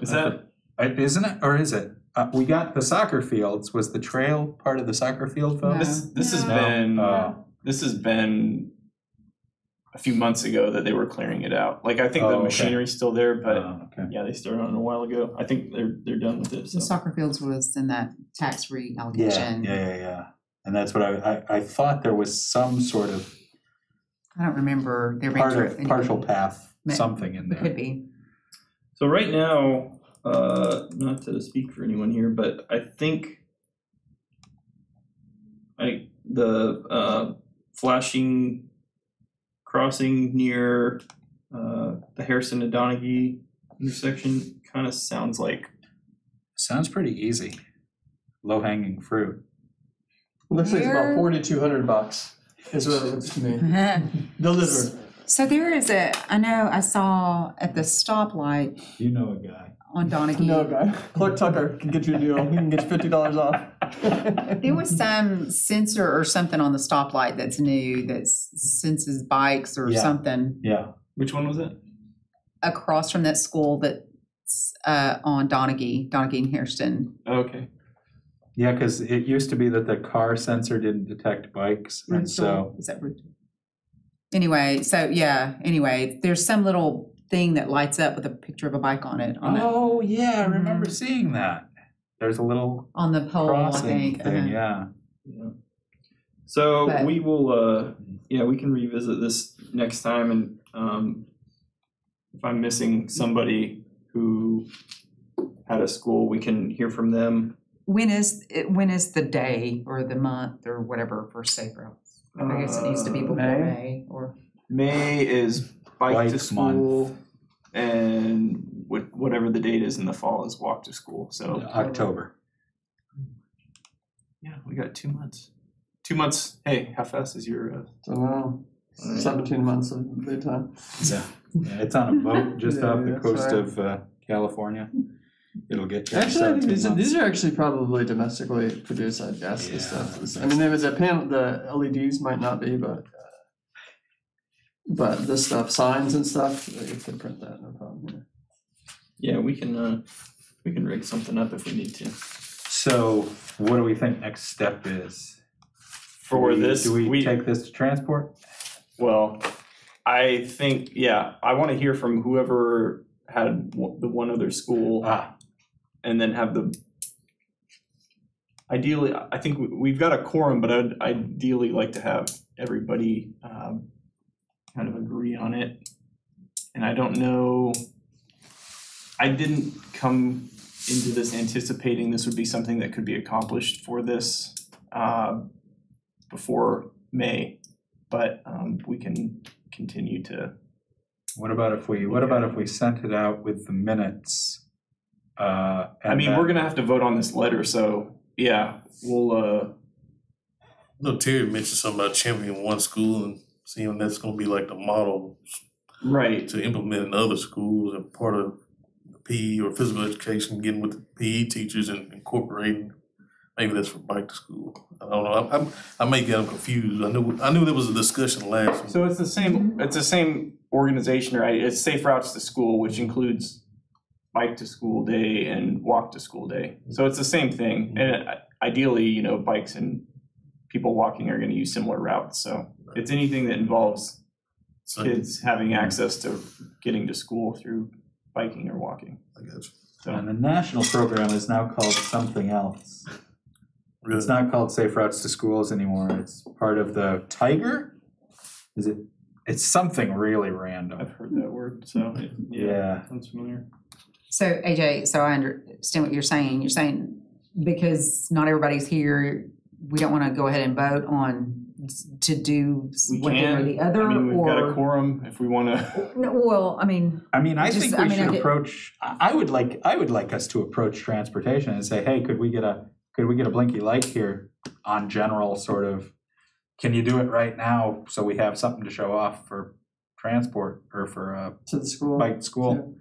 Is I that, I- Isn't it, or is it? uh, we got the soccer fields. Was the trail part of the soccer field vote? No. This, this has No. been, Uh, this has been a few months ago that they were clearing it out. Like, I think Oh, the okay. machinery's still there, but uh, okay. yeah, they started on it a while ago. I think they're, they're done with it, The soccer fields was in that tax-free Yeah, allocation. yeah, yeah, yeah. And that's what I, I, I thought there was some sort of I don't remember there being. part of partial path, Ma- something in It could there. be. So right now, uh, not to speak for anyone here, but I think I the uh, flashing crossing near uh, the Harrison and Donaghey intersection kind of sounds like Sounds pretty easy. Low hanging fruit. Looks like it's about Where- about forty-two hundred bucks, is what it looks to me, delivered. So there is a, I know I saw at the stoplight You know a guy. on Donaghey. No, guy, Clark Tucker can get you a deal, he can get you fifty dollars off. There was some sensor or something on the stoplight that's new that senses bikes or Yeah. something Yeah. which one was it? across from that school that's uh, on Donaghey, Donaghey and Hairston. Okay. Yeah, because it used to be that the car sensor didn't detect bikes, and so Is that root? Anyway, so yeah, anyway, there's some little thing that lights up with a picture of a bike on it, on, the Oh yeah, I remember Mhm. seeing that. There's a little on the pole, I think. thing. uh-huh. Yeah. Yeah. So But- we will, uh, yeah, we can revisit this next time and, um, if I'm missing somebody who had a school, we can hear from them. When is, it- when is the day or the month or whatever for safe routes? I guess it needs to be Uh, before May? May or. May is bike Bike to month. school and what, whatever the date is in the fall is walk to school, so. October. Yeah, we got two months. Two months, hey, how fast is your, uh? So now, Alright. seventeen months of lead time. Yeah. yeah, it's on a boat just Yeah, off the that's coast right. of uh, California. It'll get you Actually, I think these are, these are actually probably domestically produced, I guess, Yeah, this stuff. that's I mean, there was a panel, the LEDs might not be, but uh, but this stuff, signs and stuff, you can print that, no problem. Yeah. Yeah, we can, uh, we can rig something up if we need to. So, what do we think next step is? For Do we- this, do we, we, take this to transport? well, I think, yeah, I wanna hear from whoever had w- the one other school Ah, and then have the. Ideally, I I think we- we've got a quorum, but I'd ideally like to have everybody, um, kind of agree on it. And I don't know, I didn't come into this anticipating this would be something that could be accomplished for this, uh, before May. But, um, we can continue to, what about if we, what about if we sent it out with the minutes? Uh, I mean, then- we're gonna have to vote on this letter, so, yeah, we'll, uh, No, Terry mentioned something about championing one school and seeing that's gonna be like the model right, to implement in other schools and part of the PE or physical education, getting with the PE teachers and incorporating. Maybe that's for bike to school. I don't know. I'm, I'm, I may get them confused. I knew, I knew there was a discussion last. week. So it's the same, it's the same organization, right? It's Safe Routes to School, which includes bike to school day and walk to school day. So it's the same thing. Mm-hmm. And ideally, you know, bikes and people walking are gonna use similar routes. So it's anything that involves kids having access to getting to school through biking or walking. I got you. So, And the national program is now called something else. Really? It's not called Safe Routes to Schools anymore. It's part of the Tiger? Is it? It's something really random. I've heard that word, so it- yeah, Yeah. sounds familiar. So AJ, so I understand what you're saying. You're saying because not everybody's here, we don't want to go ahead and vote on s- to do We one thing or can, the other, I mean, we've got a or quorum if we wanna. no, well, I mean, I mean, I Just- think I we mean, I should get- approach, I I would like, I would like us to approach transportation and say, hey, could we get a, could we get a blinky light here on general sort of, can you do it right now so we have something to show off for transport or for uh To the school. bike to school?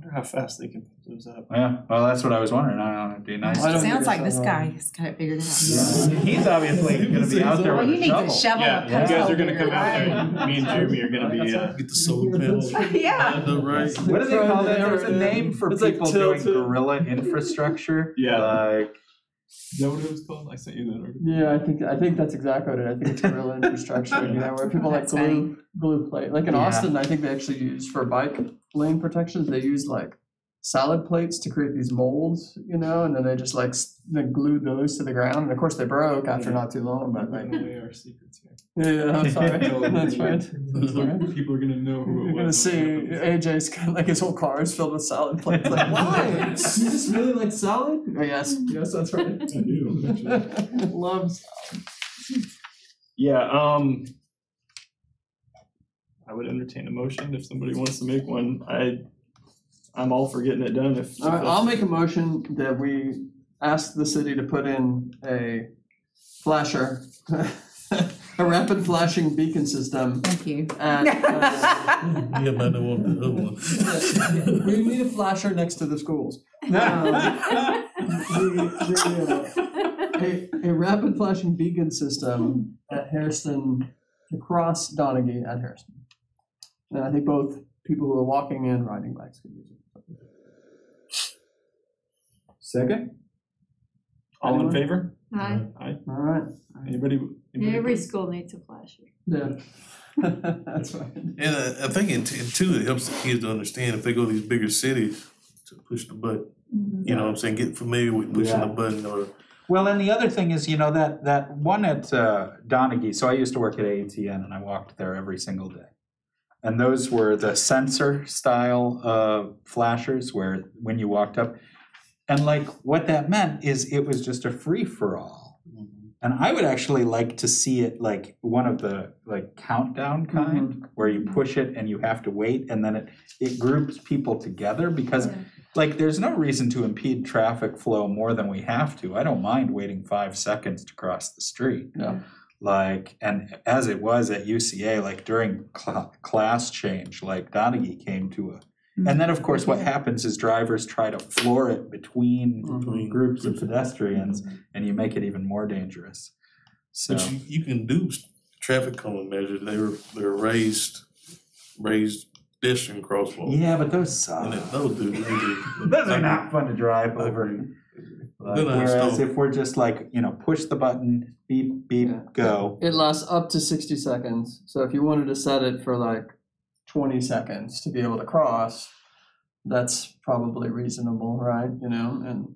Wonder how fast they can put those up. Yeah, well, that's what I was wondering. I don't know, it'd be nice. I don't think Sounds like this guy has got it figured out. He's obviously gonna be out there Well, with you a need to shovel. shovel. Yeah, a you guys are gonna come out there, and me and Jeremy are gonna be, uh, Get the solar panels. Yeah. lined up right. What do they call that? There's a name for It's like people doing tilted. guerrilla infrastructure. Yeah. Like, is that what it was called? I sent you that article. Yeah, I think, I think that's exactly what it is. I think it's guerrilla infrastructure, you know, where people like That's glue, glue plate. Like in Yeah. Austin, I think they actually use for bike lane protections, they use like salad plates to create these molds, you know, and then they just like s- they glued those to the ground. And of course they broke after not too long, but like, away our secrets here. Yeah, yeah, I'm sorry. That's right. That's right. People are gonna know who it You're gonna see AJ's got, like his whole car is filled with salad plates. Like, why? you just really like salad? Oh, yes, yes, that's right. I do, actually. Loves. Yeah, um. I would entertain a motion if somebody wants to make one. I, I'm all for getting it done if. All right, I'll make a motion that we ask the city to put in a flasher, a rapid flashing beacon system Thank you. at. uh, Yeah, man, I want the other one. We need a flasher next to the schools. Um, the- the, uh, A, a rapid flashing beacon system at Harrison, across Donaghey at Harrison. And I think both people who are walking and riding bikes could use it. second? All in Anyone? favor? Hi. Aye. All right, Anybody? anybody Every school needs a flasher. yeah. That's right. And I, I think it, it too, it helps the kids to understand if they go to these bigger cities to push the button. You know what I'm saying? Get familiar with pushing the Yeah. button or Well, and the other thing is, you know, that, that one at uh, Donaghey, so I used to work at ATN and I walked there every single day. And those were the sensor style uh, flashers where when you walked up, and like what that meant is it was just a free for all. Mm-hmm. And I would actually like to see it like one of the like countdown mm-hmm. kind where you mm-hmm. push it and you have to wait and then it it groups people together because Yeah. like there's no reason to impede traffic flow more than we have to. I don't mind waiting 5 seconds to cross the street. Yeah. Like and as it was at UCA like during cl- class change like Donaghey came to a and mm. then of course what happens is drivers try to floor it between between groups of pedestrians and you make it even more dangerous. So But you, you can do s- traffic calming measures, they were, they're raised, raised pedestrian crosswalks. yeah, but those suck. And those do, they do. Those are not fun to drive I over. agree. Like, Then I whereas still- if we're just like, you know, push the button, beep, beep, Yeah. go. It lasts up to sixty seconds, so if you wanted to set it for like twenty seconds to be able to cross, that's probably reasonable, right, you know, and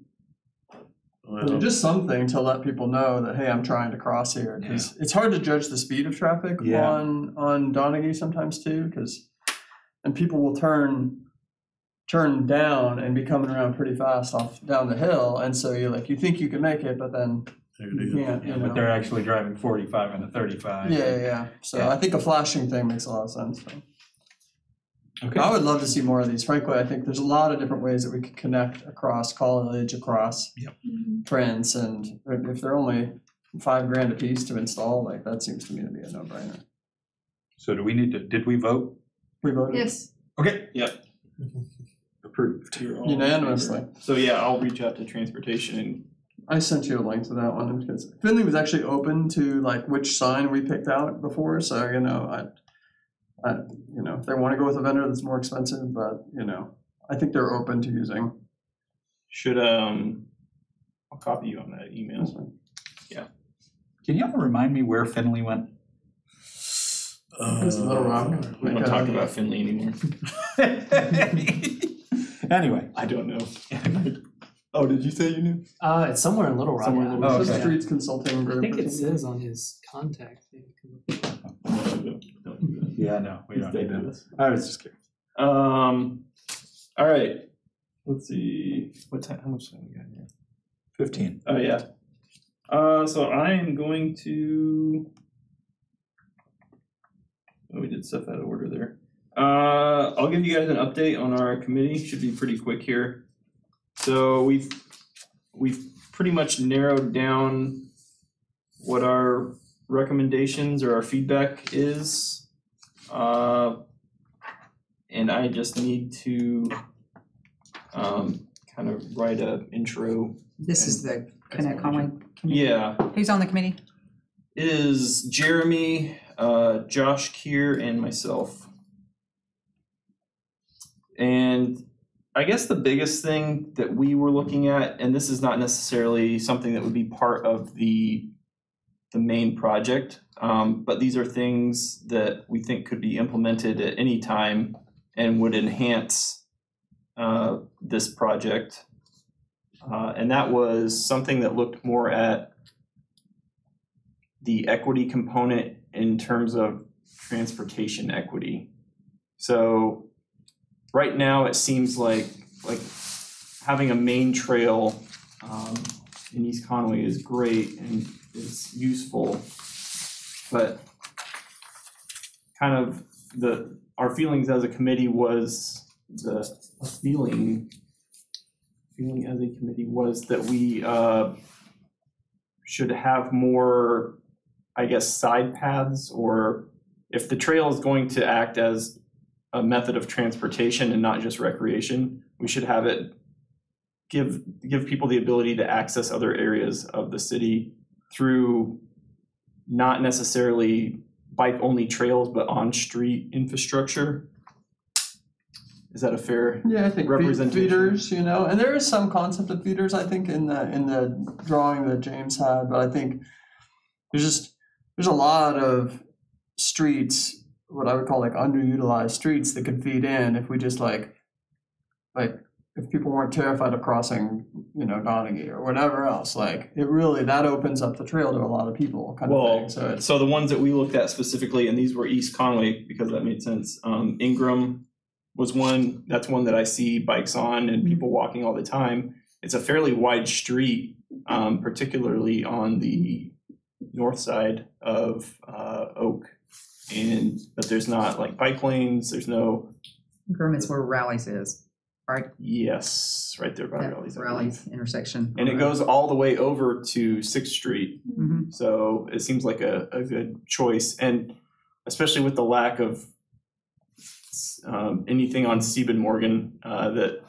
Well, just something to let people know that, hey, I'm trying to cross here, cause it's hard to judge the speed of traffic Yeah. on, on Donaghey sometimes too, cause and people will turn, turn down and be coming around pretty fast off, down the hill, and so you're like, you think you can make it, but then there it you is. can't, you know. but they're actually driving forty-five and a thirty-five. Yeah, yeah, yeah. So Yeah. I think a flashing thing makes a lot of sense. so. Okay. I would love to see more of these. Frankly, I think there's a lot of different ways that we could connect across college, across Prince, mm-hmm. and if they're only five grand a piece to install, like that seems to me to be a no-brainer. So do we need to, did we vote? We voted Yes. Okay. Yep. Approved. You're all in favor. unanimously. So yeah, I'll reach out to transportation and I sent you a link to that one because Finley was actually open to like which sign we picked out before. So you know, I, I, you know, if they want to go with a vendor that's more expensive, but you know, I think they're open to using. should, um, I'll copy you on that this email. Yeah. Can you all remind me where Finley went? It's Little Rock. We don't talk uh, about Finley anymore. Anyway, I don't know. Oh, did you say you knew? Uh, it's somewhere in Little Rock. Somewhere in. Little It's Oh, a okay. streets consulting group. I think or it says on his contact thing. Don't do that. yeah, no, we don't need that. Ridiculous. I was just kidding. Um, all right. Let's see. What time? How much time we got here? Fifteen. Oh yeah. Uh, so I am going to. Oh, we did stuff out of order there. Uh, I'll give you guys an update on our committee. Should be pretty quick here. So we've we've pretty much narrowed down what our recommendations or our feedback is. Uh, and I just need to um, kind of write a intro. This is the Connect Conway. Yeah, Who's on the committee? it is Jeremy, uh, Josh Keir, and myself. And I guess the biggest thing that we were looking at, and this is not necessarily something that would be part of the the main project, um, but these are things that we think could be implemented at any time and would enhance uh, this project. Uh, and that was something that looked more at the equity component in terms of transportation equity. So right now, it seems like, like having a main trail um, in East Conway is great and is useful. But kind of the, our feelings as a committee was the feeling, feeling as a committee was that we uh, should have more, I guess, side paths or if the trail is going to act as a method of transportation and not just recreation, we should have it give give people the ability to access other areas of the city through not necessarily bike only trails but on street infrastructure. Is that a fair? Yeah, I think representation. feeders, you know, and there is some concept of feeders, I think, in the in the drawing that James had, but I think there's just there's a lot of streets, what I would call like underutilized streets that could feed in if we just like like if people weren't terrified of crossing, you know, Donaghey or whatever else, like it really that opens up the trail to a lot of people kind of Well, thing. So it's So the ones that we looked at specifically, and these were East Conway because that made sense. Um, Ingram was one. That's one that I see bikes on and people walking all the time. It's a fairly wide street, um, particularly on the north side of uh, Oak, and but there's not like bike lanes. There's no Grumman's where Rallies is, right? yes right there by Raleigh. Rallies intersection. and it goes all the way over to Sixth Street. hmm So it seems like a, a good choice, and especially with the lack of um, anything on Siebenmorgen uh, that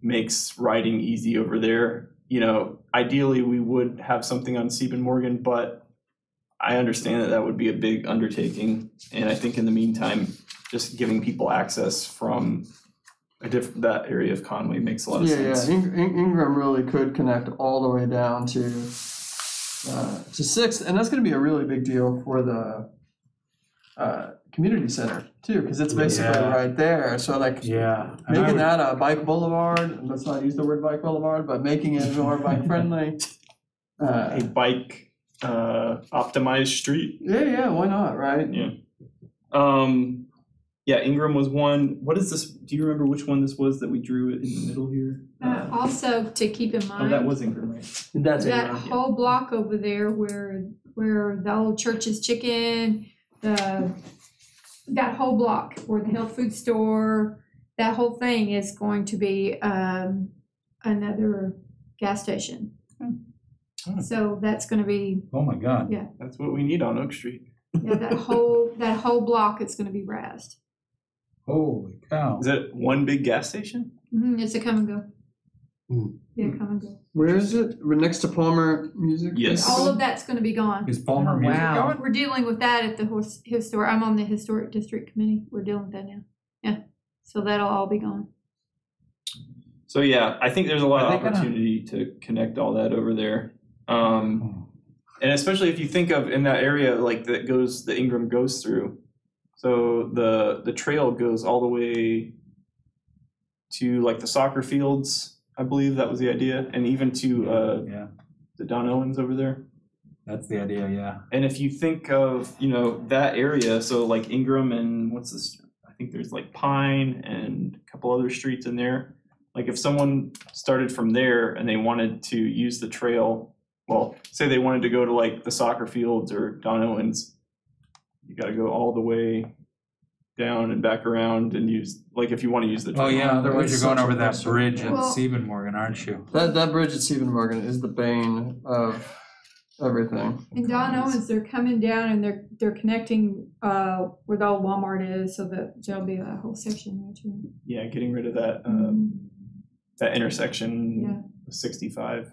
makes riding easy over there. You know, ideally we would have something on Siebenmorgen, but I understand that that would be a big undertaking, and I think in the meantime, just giving people access from a different that area of Conway makes a lot of yeah, sense. yeah. Ing- Ing- Ingram really could connect all the way down to uh, to Sixth, and that's going to be a really big deal for the uh, community center too, because it's basically Yeah. right there. So like Yeah. and I making would- that a bike boulevard. Let's not use the word bike boulevard, but making it more bike friendly. Uh, A bike uh, optimized street. yeah, yeah. Why not? Right? Um, yeah, Ingram was one. What is this? Do you remember which one this was that we drew in the middle here? Uh, also to keep in oh, mind. that was Ingram, right? That's that it. whole block over there where where the old church's chicken, the that whole block where the health food store, that whole thing is going to be um another gas station. Oh. So that's gonna be, Oh, my God. Yeah. That's what we need on Oak Street. yeah, that whole, that whole block is gonna be razzed. Holy cow. Is it one big gas station? hmm it's a come and go. Hmm. Yeah, come and go. Where is it? We're next to Palmer Music. Yes. All of that's gonna be gone. Is Palmer Oh, Music wow. going? We're dealing with that at the hos- historic, I'm on the historic district committee, we're dealing with that now. Yeah, so that'll all be gone. So yeah, I think there's a lot Are of they gonna- opportunity to connect all that over there. Um, Oh, and especially if you think of in that area like that goes the Ingram goes through. So the the trail goes all the way to like the soccer fields, I believe that was the idea, and even to uh, Yeah, the Don Owens over there. that's the idea, yeah. And if you think of, you know, that area, so like Ingram and what's this? I think there's like Pine and a couple other streets in there. Like if someone started from there and they wanted to use the trail, well, say they wanted to go to like the soccer fields or Don Owens, you got to go all the way down and back around and use like if you want to use the trail. Oh, yeah, otherwise It's you're going such over that hassle. bridge at Well- Stephen Morgan, aren't you? That that bridge at Siebenmorgen is the bane of everything. And Don Owens, they're coming down and they're, they're connecting, uh, where the old Walmart is, so that there'll be a whole section there too. Yeah, getting rid of that Mhm. that intersection Yeah. with sixty-five.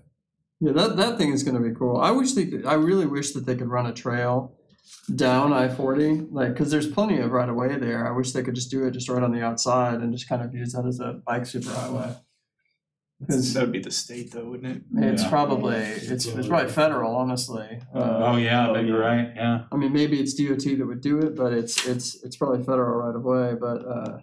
Yeah, that, that thing is gonna be cool. I wish they could, I really wish that they could run a trail down I forty, like, cause there's plenty of right of way there. I wish they could just do it just right on the outside and just kind of use that as a bike superhighway. Cause That would be the state though, wouldn't it? it's Yeah. probably, it's, it's probably federal, honestly. Oh, Uh, yeah, oh, you're right, yeah. I mean, maybe it's DOT that would do it, but it's, it's, it's probably federal right of way, but, uh,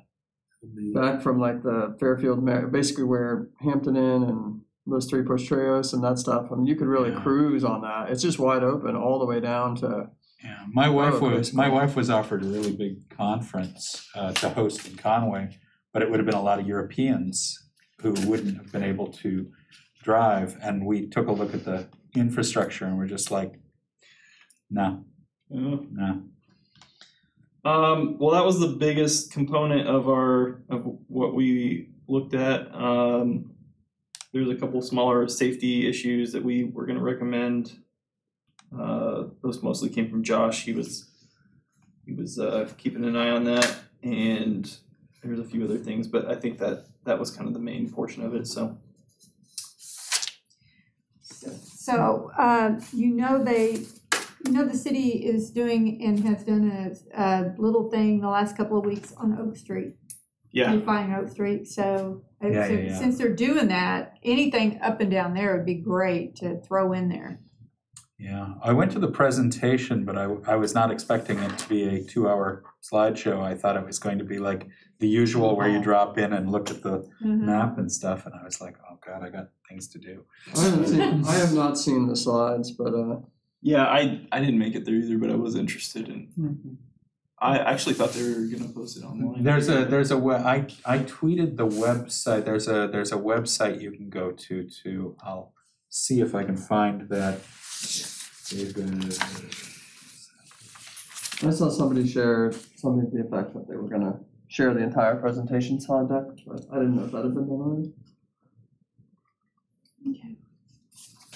back from like the Fairfield, Mar- basically where Hampton Inn and those three push Treos and that stuff. I mean, you could really Yeah. cruise on that. It's just wide open all the way down to. Yeah, my wife Oh, was, my wife was offered a really big conference uh to host in Conway, but it would have been a lot of Europeans who wouldn't have been able to drive, and we took a look at the infrastructure and we're just like, no, no. Um, well, that was the biggest component of our, of what we looked at. Um, there's a couple smaller safety issues that we were gonna recommend. Uh, those mostly came from Josh. He was, he was, uh, keeping an eye on that. And there's a few other things, but I think that, that was kind of the main portion of it, so. So, uh, you know, they, you know, the city is doing and has done a, a little thing the last couple of weeks on Oak Street. Yeah, Beautifying Oak Street, so, Yeah, so- yeah, yeah. since they're doing that, anything up and down there would be great to throw in there. Yeah, I went to the presentation, but I, I was not expecting it to be a two-hour slideshow. I thought it was going to be like the usual where you drop in and look at the Mhm. map and stuff, and I was like, oh god, I got things to do. I haven't seen, I have not seen the slides, but, uh, yeah, I, I didn't make it there either, but I was interested in, I actually thought they were gonna post it online. There's a, there's a, we- I, I tweeted the website, there's a, there's a website you can go to, to, I'll see if I can find that. David- I saw somebody share something to the effect that they were gonna share the entire presentation slide deck, but I didn't know if that had been done already.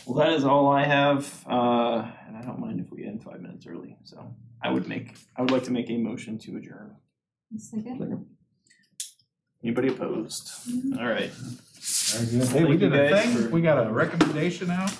Well, that is all I have, uh, and I don't mind if we end five minutes early, so I would make, I would like to make a motion to adjourn. Second. Anybody opposed? All right. Very good. Hey, we Thank you did a guys thing, for- we got a recommendation out.